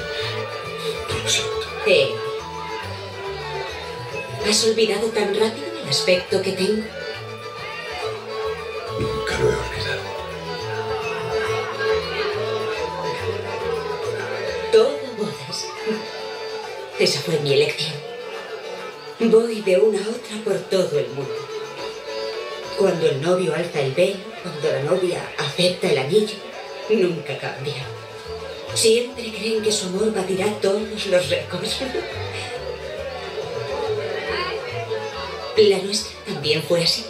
Lo siento. ¿Has olvidado tan rápido el aspecto que tengo? Nunca lo he olvidado. Todo bodas. Esa fue mi elección. Voy de una a otra por todo el mundo. Cuando el novio alza el velo, cuando la novia acepta el anillo, nunca cambia. Siempre creen que su amor batirá todos los récords. La nuestra también fue así.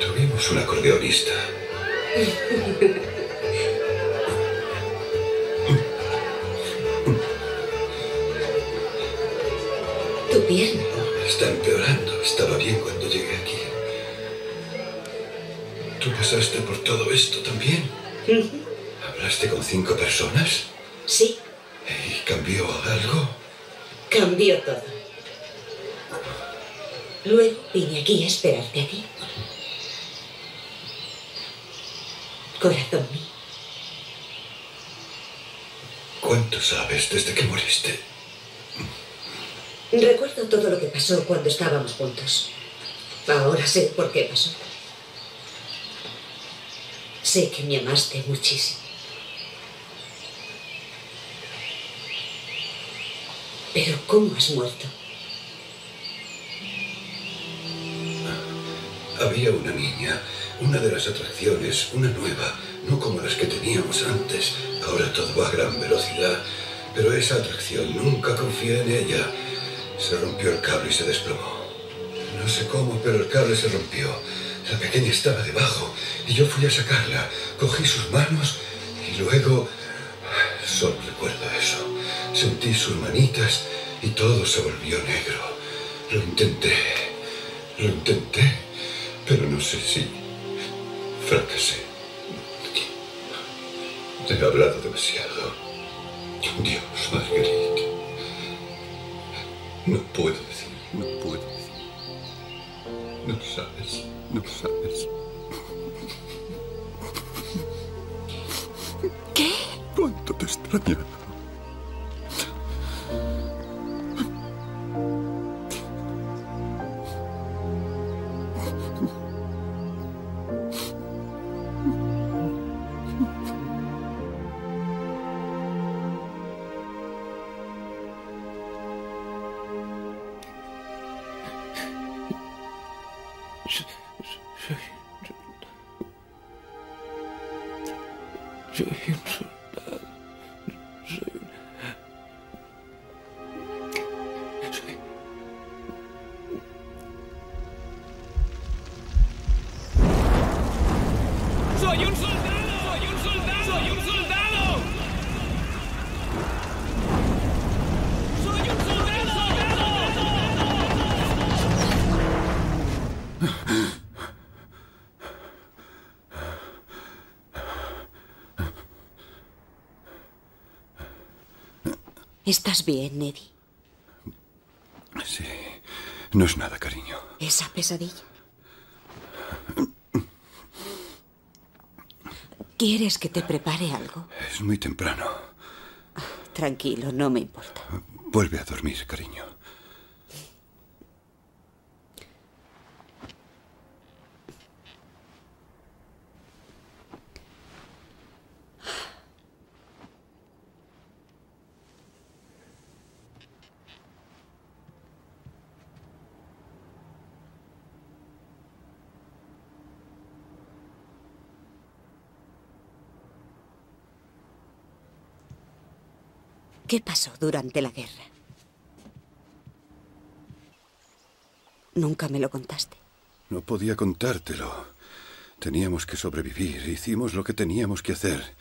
Tuvimos un acordeonista. Tu pierna. Está empeorando. Estaba bien cuando llegué aquí. ¿Tú pasaste por todo esto también? ¿Hablaste con cinco personas? Sí, ¿Y cambió algo? cambió todo. Luego vine aquí a esperarte a ti. Corazón mío. ¿Cuánto sabes desde que moriste? Recuerdo todo lo que pasó cuando estábamos juntos. Ahora sé por qué pasó. Sé que me amaste muchísimo. Pero ¿cómo has muerto? Había una niña, una de las atracciones, una nueva, no como las que teníamos antes. Ahora todo va a gran velocidad, pero esa atracción nunca confié en ella. Se rompió el cable y se desplomó. No sé cómo, pero el cable se rompió. La pequeña estaba debajo y yo fui a sacarla. Cogí sus manos y luego... Solo recuerdo eso. Sentí sus manitas y todo se volvió negro. Lo intenté. Lo intenté, pero no sé si fracasé. Te he hablado demasiado. Dios, Marguerite. No puedo decir, no puedo decir. No sabes, no sabes. ¿Qué? ¿Cuánto te extrañaba? ¿Estás bien, Eddie? Sí. No es nada, cariño. ¿Esa pesadilla? ¿Quieres que te prepare algo? Es muy temprano. Tranquilo, no me importa. Vuelve a dormir, cariño. ¿Qué pasó durante la guerra? Nunca me lo contaste. No podía contártelo. Teníamos que sobrevivir. Hicimos lo que teníamos que hacer.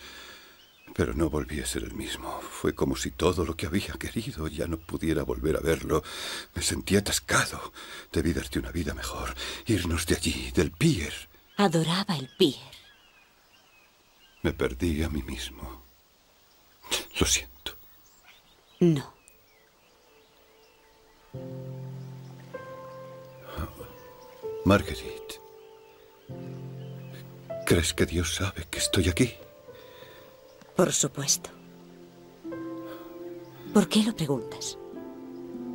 Pero no volví a ser el mismo. Fue como si todo lo que había querido ya no pudiera volver a verlo. Me sentía atascado. Debí darte una vida mejor. Irnos de allí, del pier. Adoraba el pier. Me perdí a mí mismo. Lo siento. No. Marguerite. ¿Crees que Dios sabe que estoy aquí? Por supuesto. ¿Por qué lo preguntas?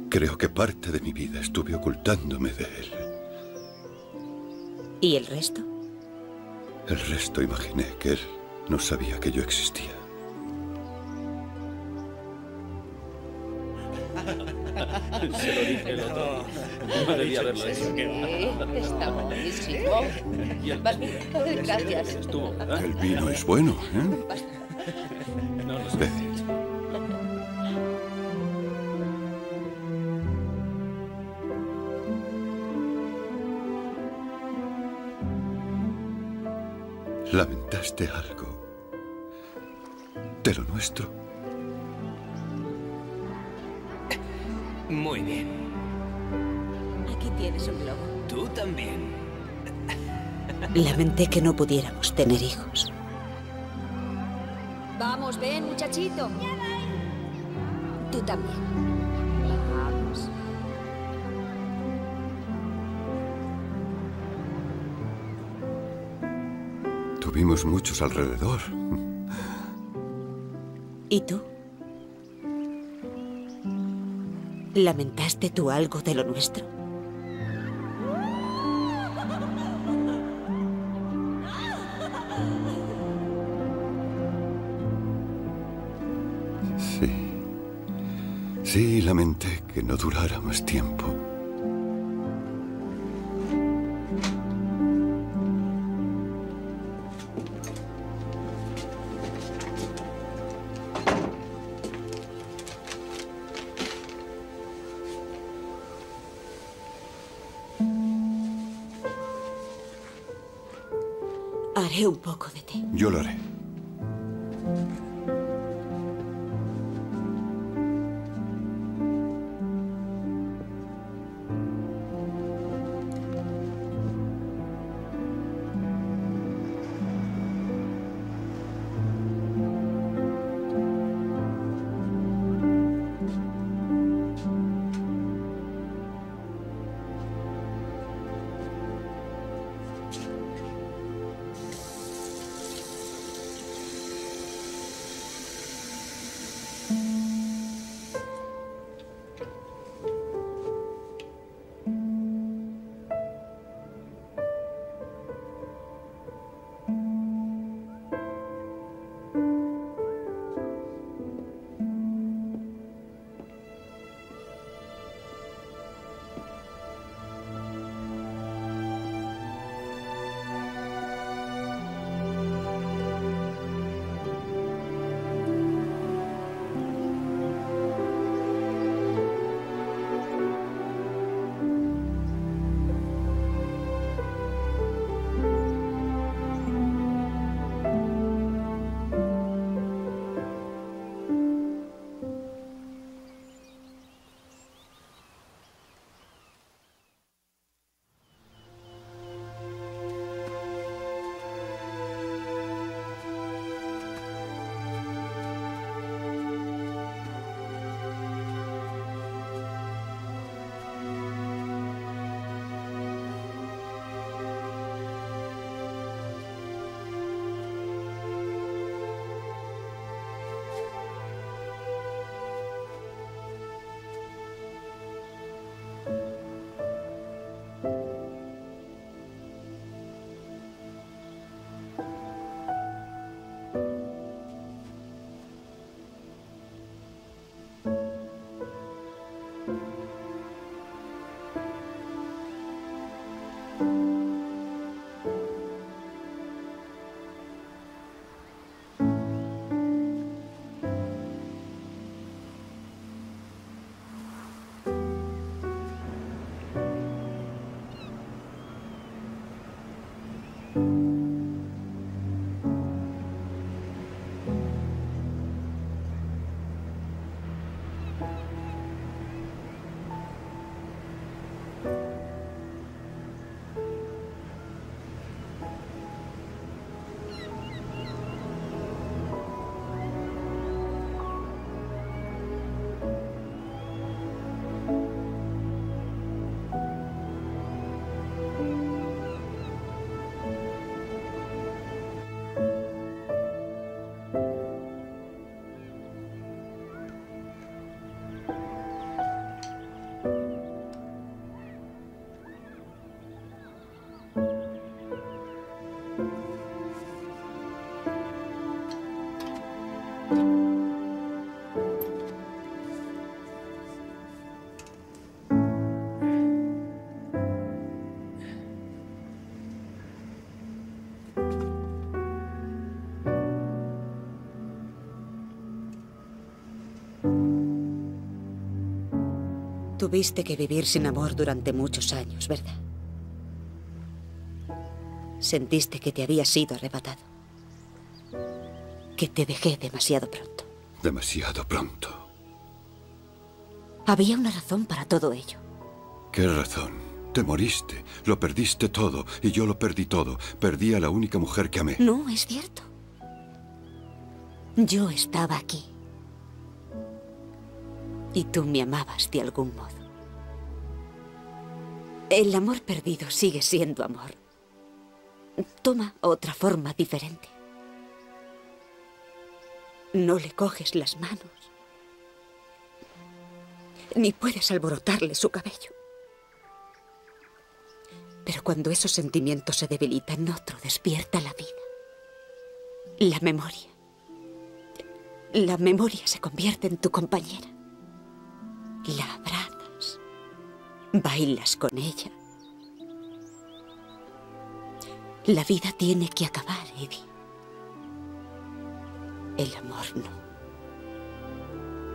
Creo que parte de mi vida estuve ocultándome de Él. ¿Y el resto? El resto imaginé que Él no sabía que yo existía. El otro. No debía haberlo hecho. Está buenísimo. Vas bien. Gracias. Estuvo, ¿verdad? El vino es bueno, ¿eh? No lo sé. ¿Lamentaste algo de lo nuestro? Muy bien. Aquí tienes un globo. Tú también. Lamenté que no pudiéramos tener hijos. Vamos, ven, muchachito. Tú también. Vamos. Tuvimos muchos alrededor. ¿Y tú? ¿Lamentaste tú algo de lo nuestro? Que no durara más tiempo. Tuviste que vivir sin amor durante muchos años, ¿verdad? Sentiste que te había sido arrebatado. Que te dejé demasiado pronto. Demasiado pronto. Había una razón para todo ello. ¿Qué razón? Te moriste, lo perdiste todo y yo lo perdí todo. Perdí a la única mujer que amé. No, es cierto. Yo estaba aquí. Y tú me amabas de algún modo. El amor perdido sigue siendo amor. Toma otra forma diferente. No le coges las manos. Ni puedes alborotarle su cabello. Pero cuando esos sentimientos se debilitan, otro despierta la vida. La memoria. La memoria se convierte en tu compañera. La abrazas. Bailas con ella. La vida tiene que acabar, Eddie. El amor no.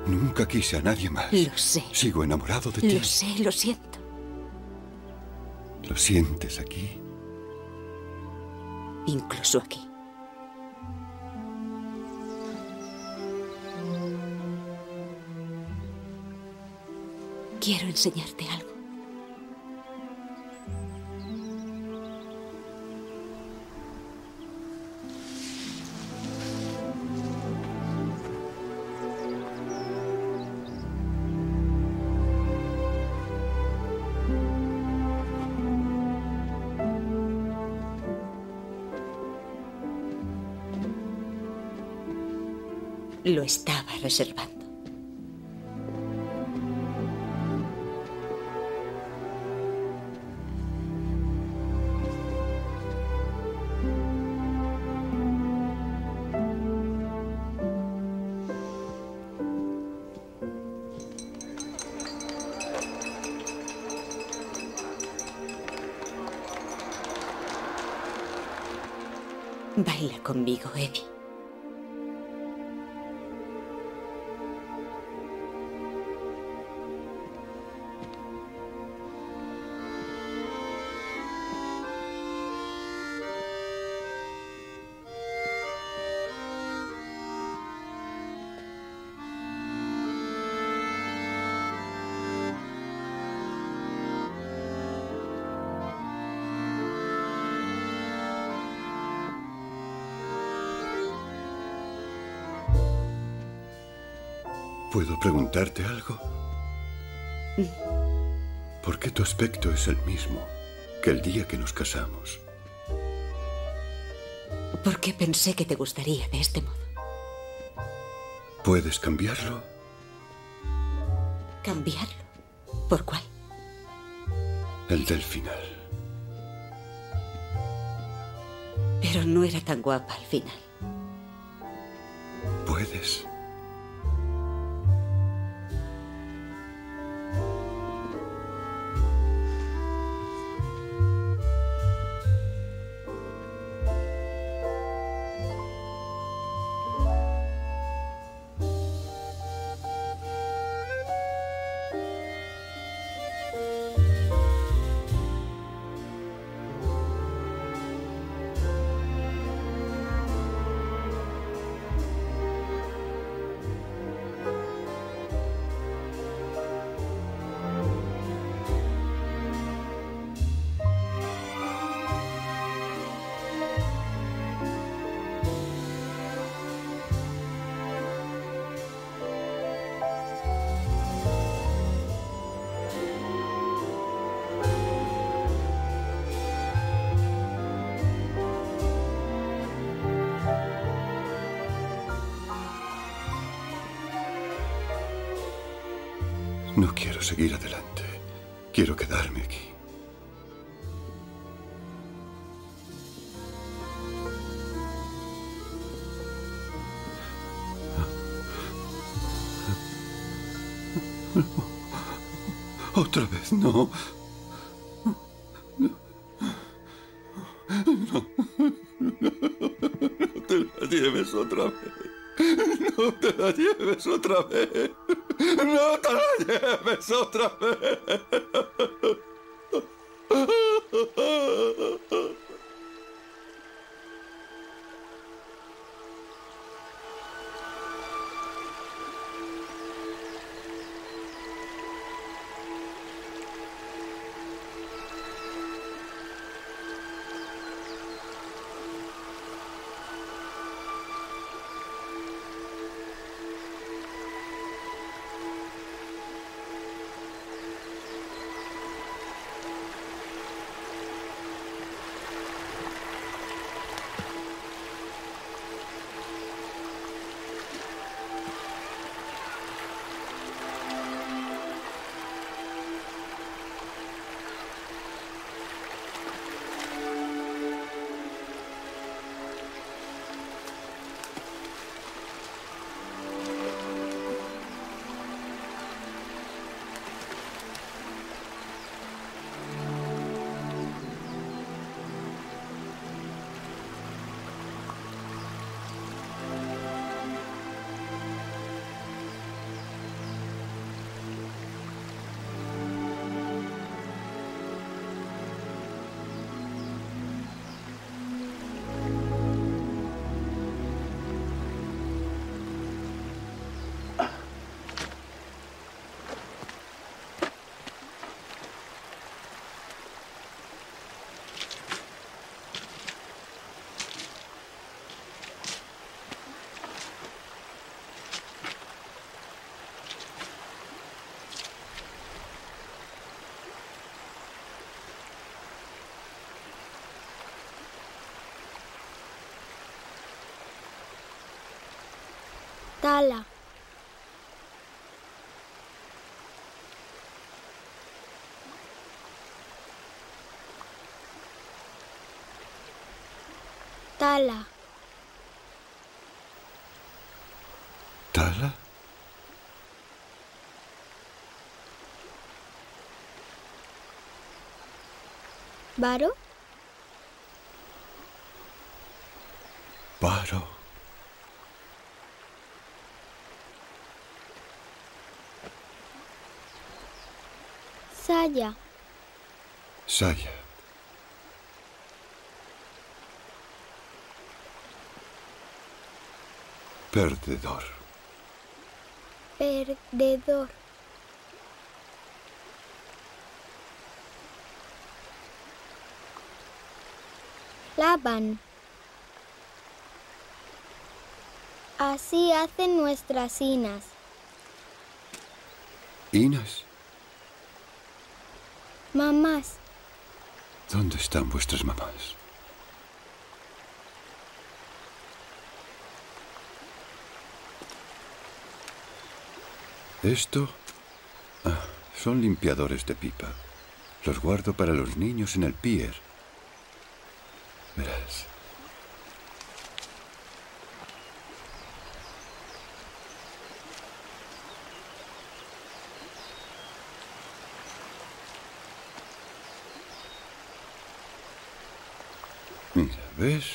Nunca quise a nadie más. Lo sé. Sigo enamorado de ti. Lo sé, lo siento. ¿Lo sientes aquí? Incluso aquí. Quiero enseñarte algo. Lo estaba reservando. Conmigo, Eddie. Preguntarte algo? ¿Por qué tu aspecto es el mismo que el día que nos casamos? Porque pensé que te gustaría de este modo. ¿Puedes cambiarlo? ¿Cambiarlo? ¿Por cuál? El del final. Pero no era tan guapa al final. ¿Puedes? No quiero seguir adelante. Quiero quedarme aquí. Otra vez, no. No. No te la lleves otra vez. No te la lleves otra vez. No te la lleves otra vez. Tala. Tala. ¿Tala? ¿Varo? Saya. Saya. Perdedor. Perdedor. Laban. Así hacen nuestras inas. Inas, Mamás, ¿dónde están vuestras mamás? Esto ah, son limpiadores de pipa. Los guardo para los niños en el pier. Verás. Mira, ¿ves?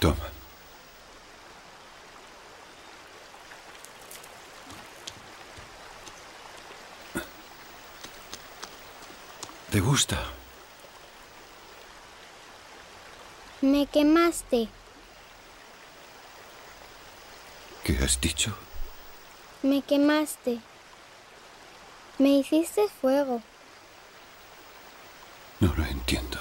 Toma. ¿Te gusta? me quemaste. ¿Qué has dicho? Me quemaste. Me hiciste fuego. No lo entiendo.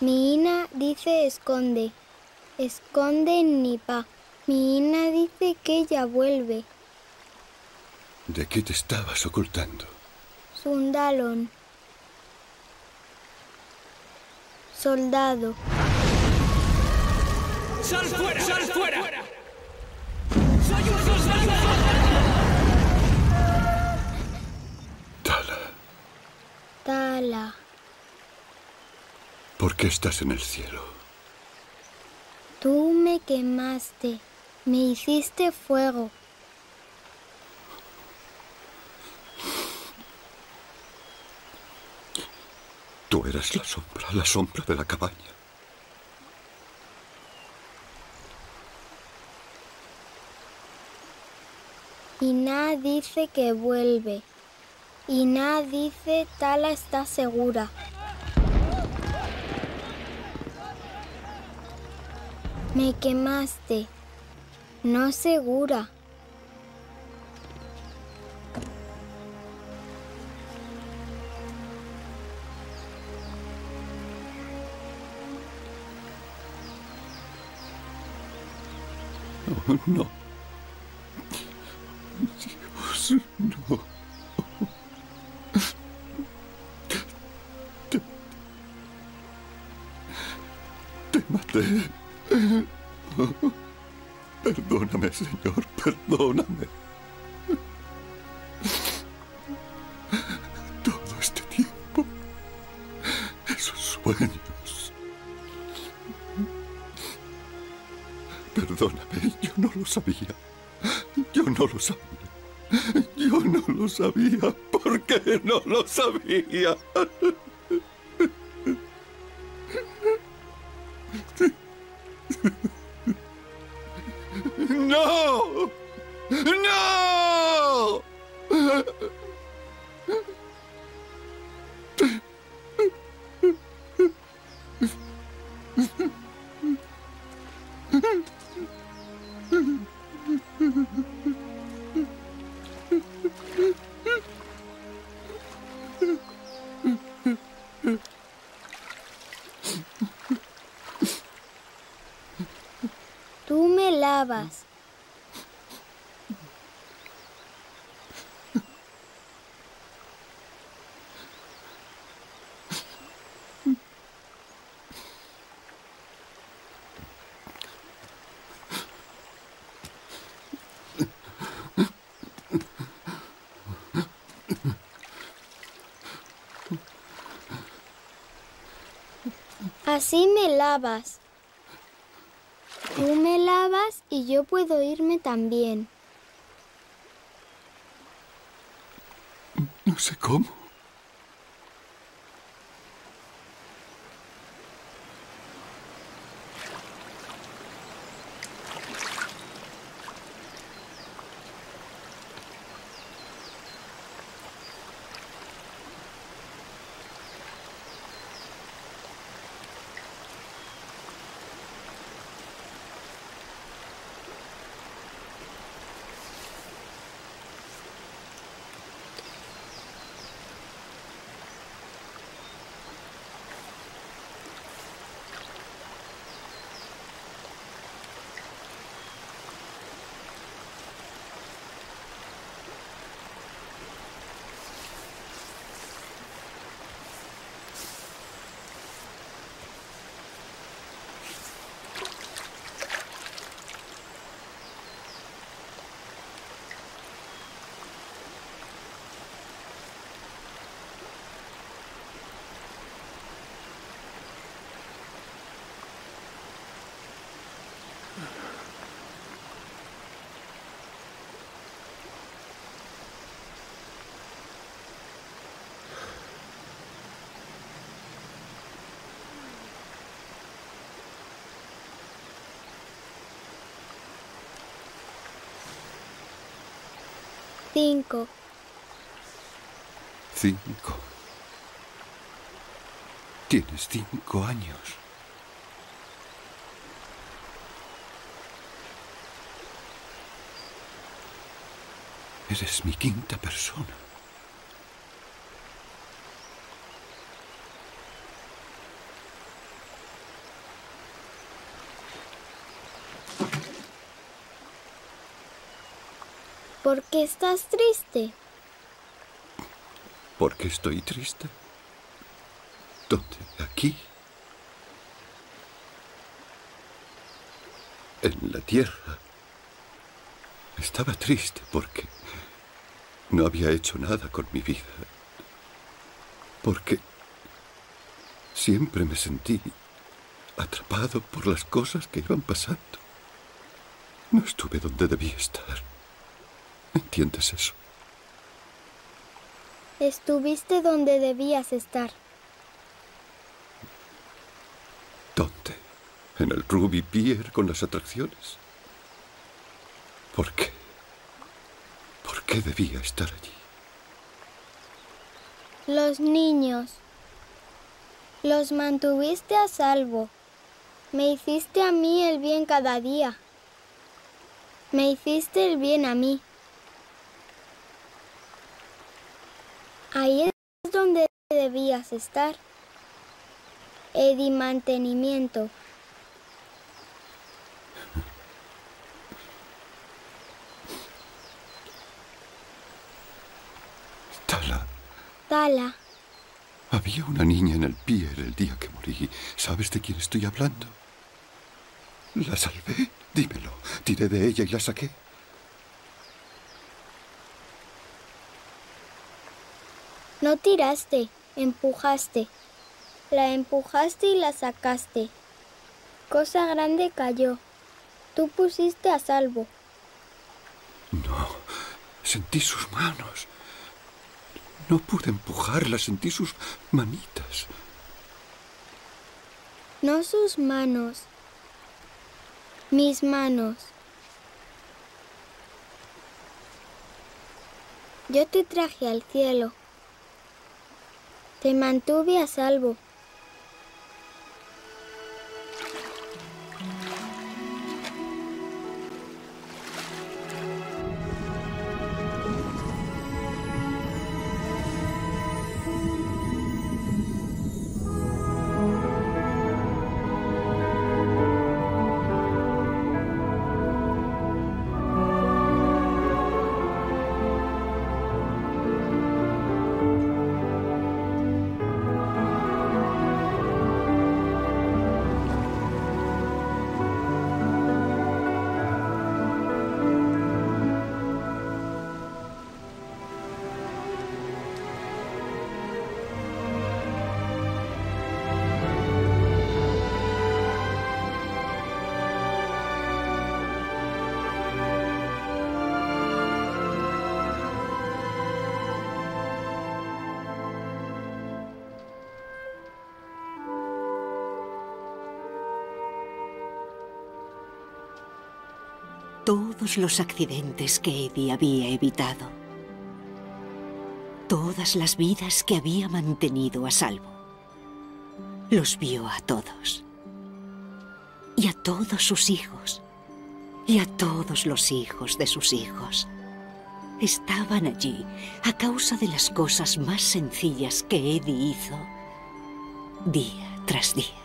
Mi Ina dice esconde. Esconde en Nipa. Mi Ina dice que ella vuelve. ¿De qué te estabas ocultando? Sundalon. soldado. ¡Sal fuera! ¡Sal fuera! Tala. ¿Por qué estás en el cielo? Tú me quemaste. Me hiciste fuego. Tú eras la sombra, la sombra de la cabaña. Y nada dice que vuelve. Y nada dice Tala está segura. Me quemaste. No segura. No. Perdóname, Señor, perdóname. Todo este tiempo, esos sueños. Perdóname, yo no lo sabía. Yo no lo sabía. Yo no lo sabía. ¿Por qué no lo sabía? Así me lavas. Tú me lavas y yo puedo irme también. No sé cómo. Cinco. Cinco. Tienes cinco años. Eres mi quinta persona. ¿Por qué estás triste? ¿Por qué estoy triste? ¿Dónde? ¿Aquí? En la tierra. Estaba triste porque no había hecho nada con mi vida. Porque siempre me sentí atrapado por las cosas que iban pasando. No estuve donde debía estar. ¿Entiendes eso? Estuviste donde debías estar. ¿Dónde? ¿En el Ruby Pier con las atracciones? ¿Por qué? ¿Por qué debía estar allí? Los niños. Los mantuviste a salvo. Me hiciste a mí el bien cada día. Me hiciste el bien a mí. Ahí es donde debías estar. Edi mantenimiento. Tala, Tala. había una niña en el pier el día que morí. ¿Sabes de quién estoy hablando? La salvé. Dímelo. Tiré de ella y la saqué. No tiraste, empujaste. La empujaste y la sacaste. Cosa grande cayó. Tú pusiste a salvo. No. Sentí sus manos. No pude empujarla. Sentí sus manitas. No sus manos. Mis manos. Yo te traje al cielo. Te mantuve a salvo. Todos los accidentes que Eddie había evitado. Todas las vidas que había mantenido a salvo. Los vio a todos. Y a todos sus hijos. Y a todos los hijos de sus hijos. Estaban allí a causa de las cosas más sencillas que Eddie hizo día tras día.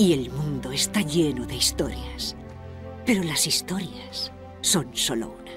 Y el mundo está lleno de historias. Pero las historias son solo una.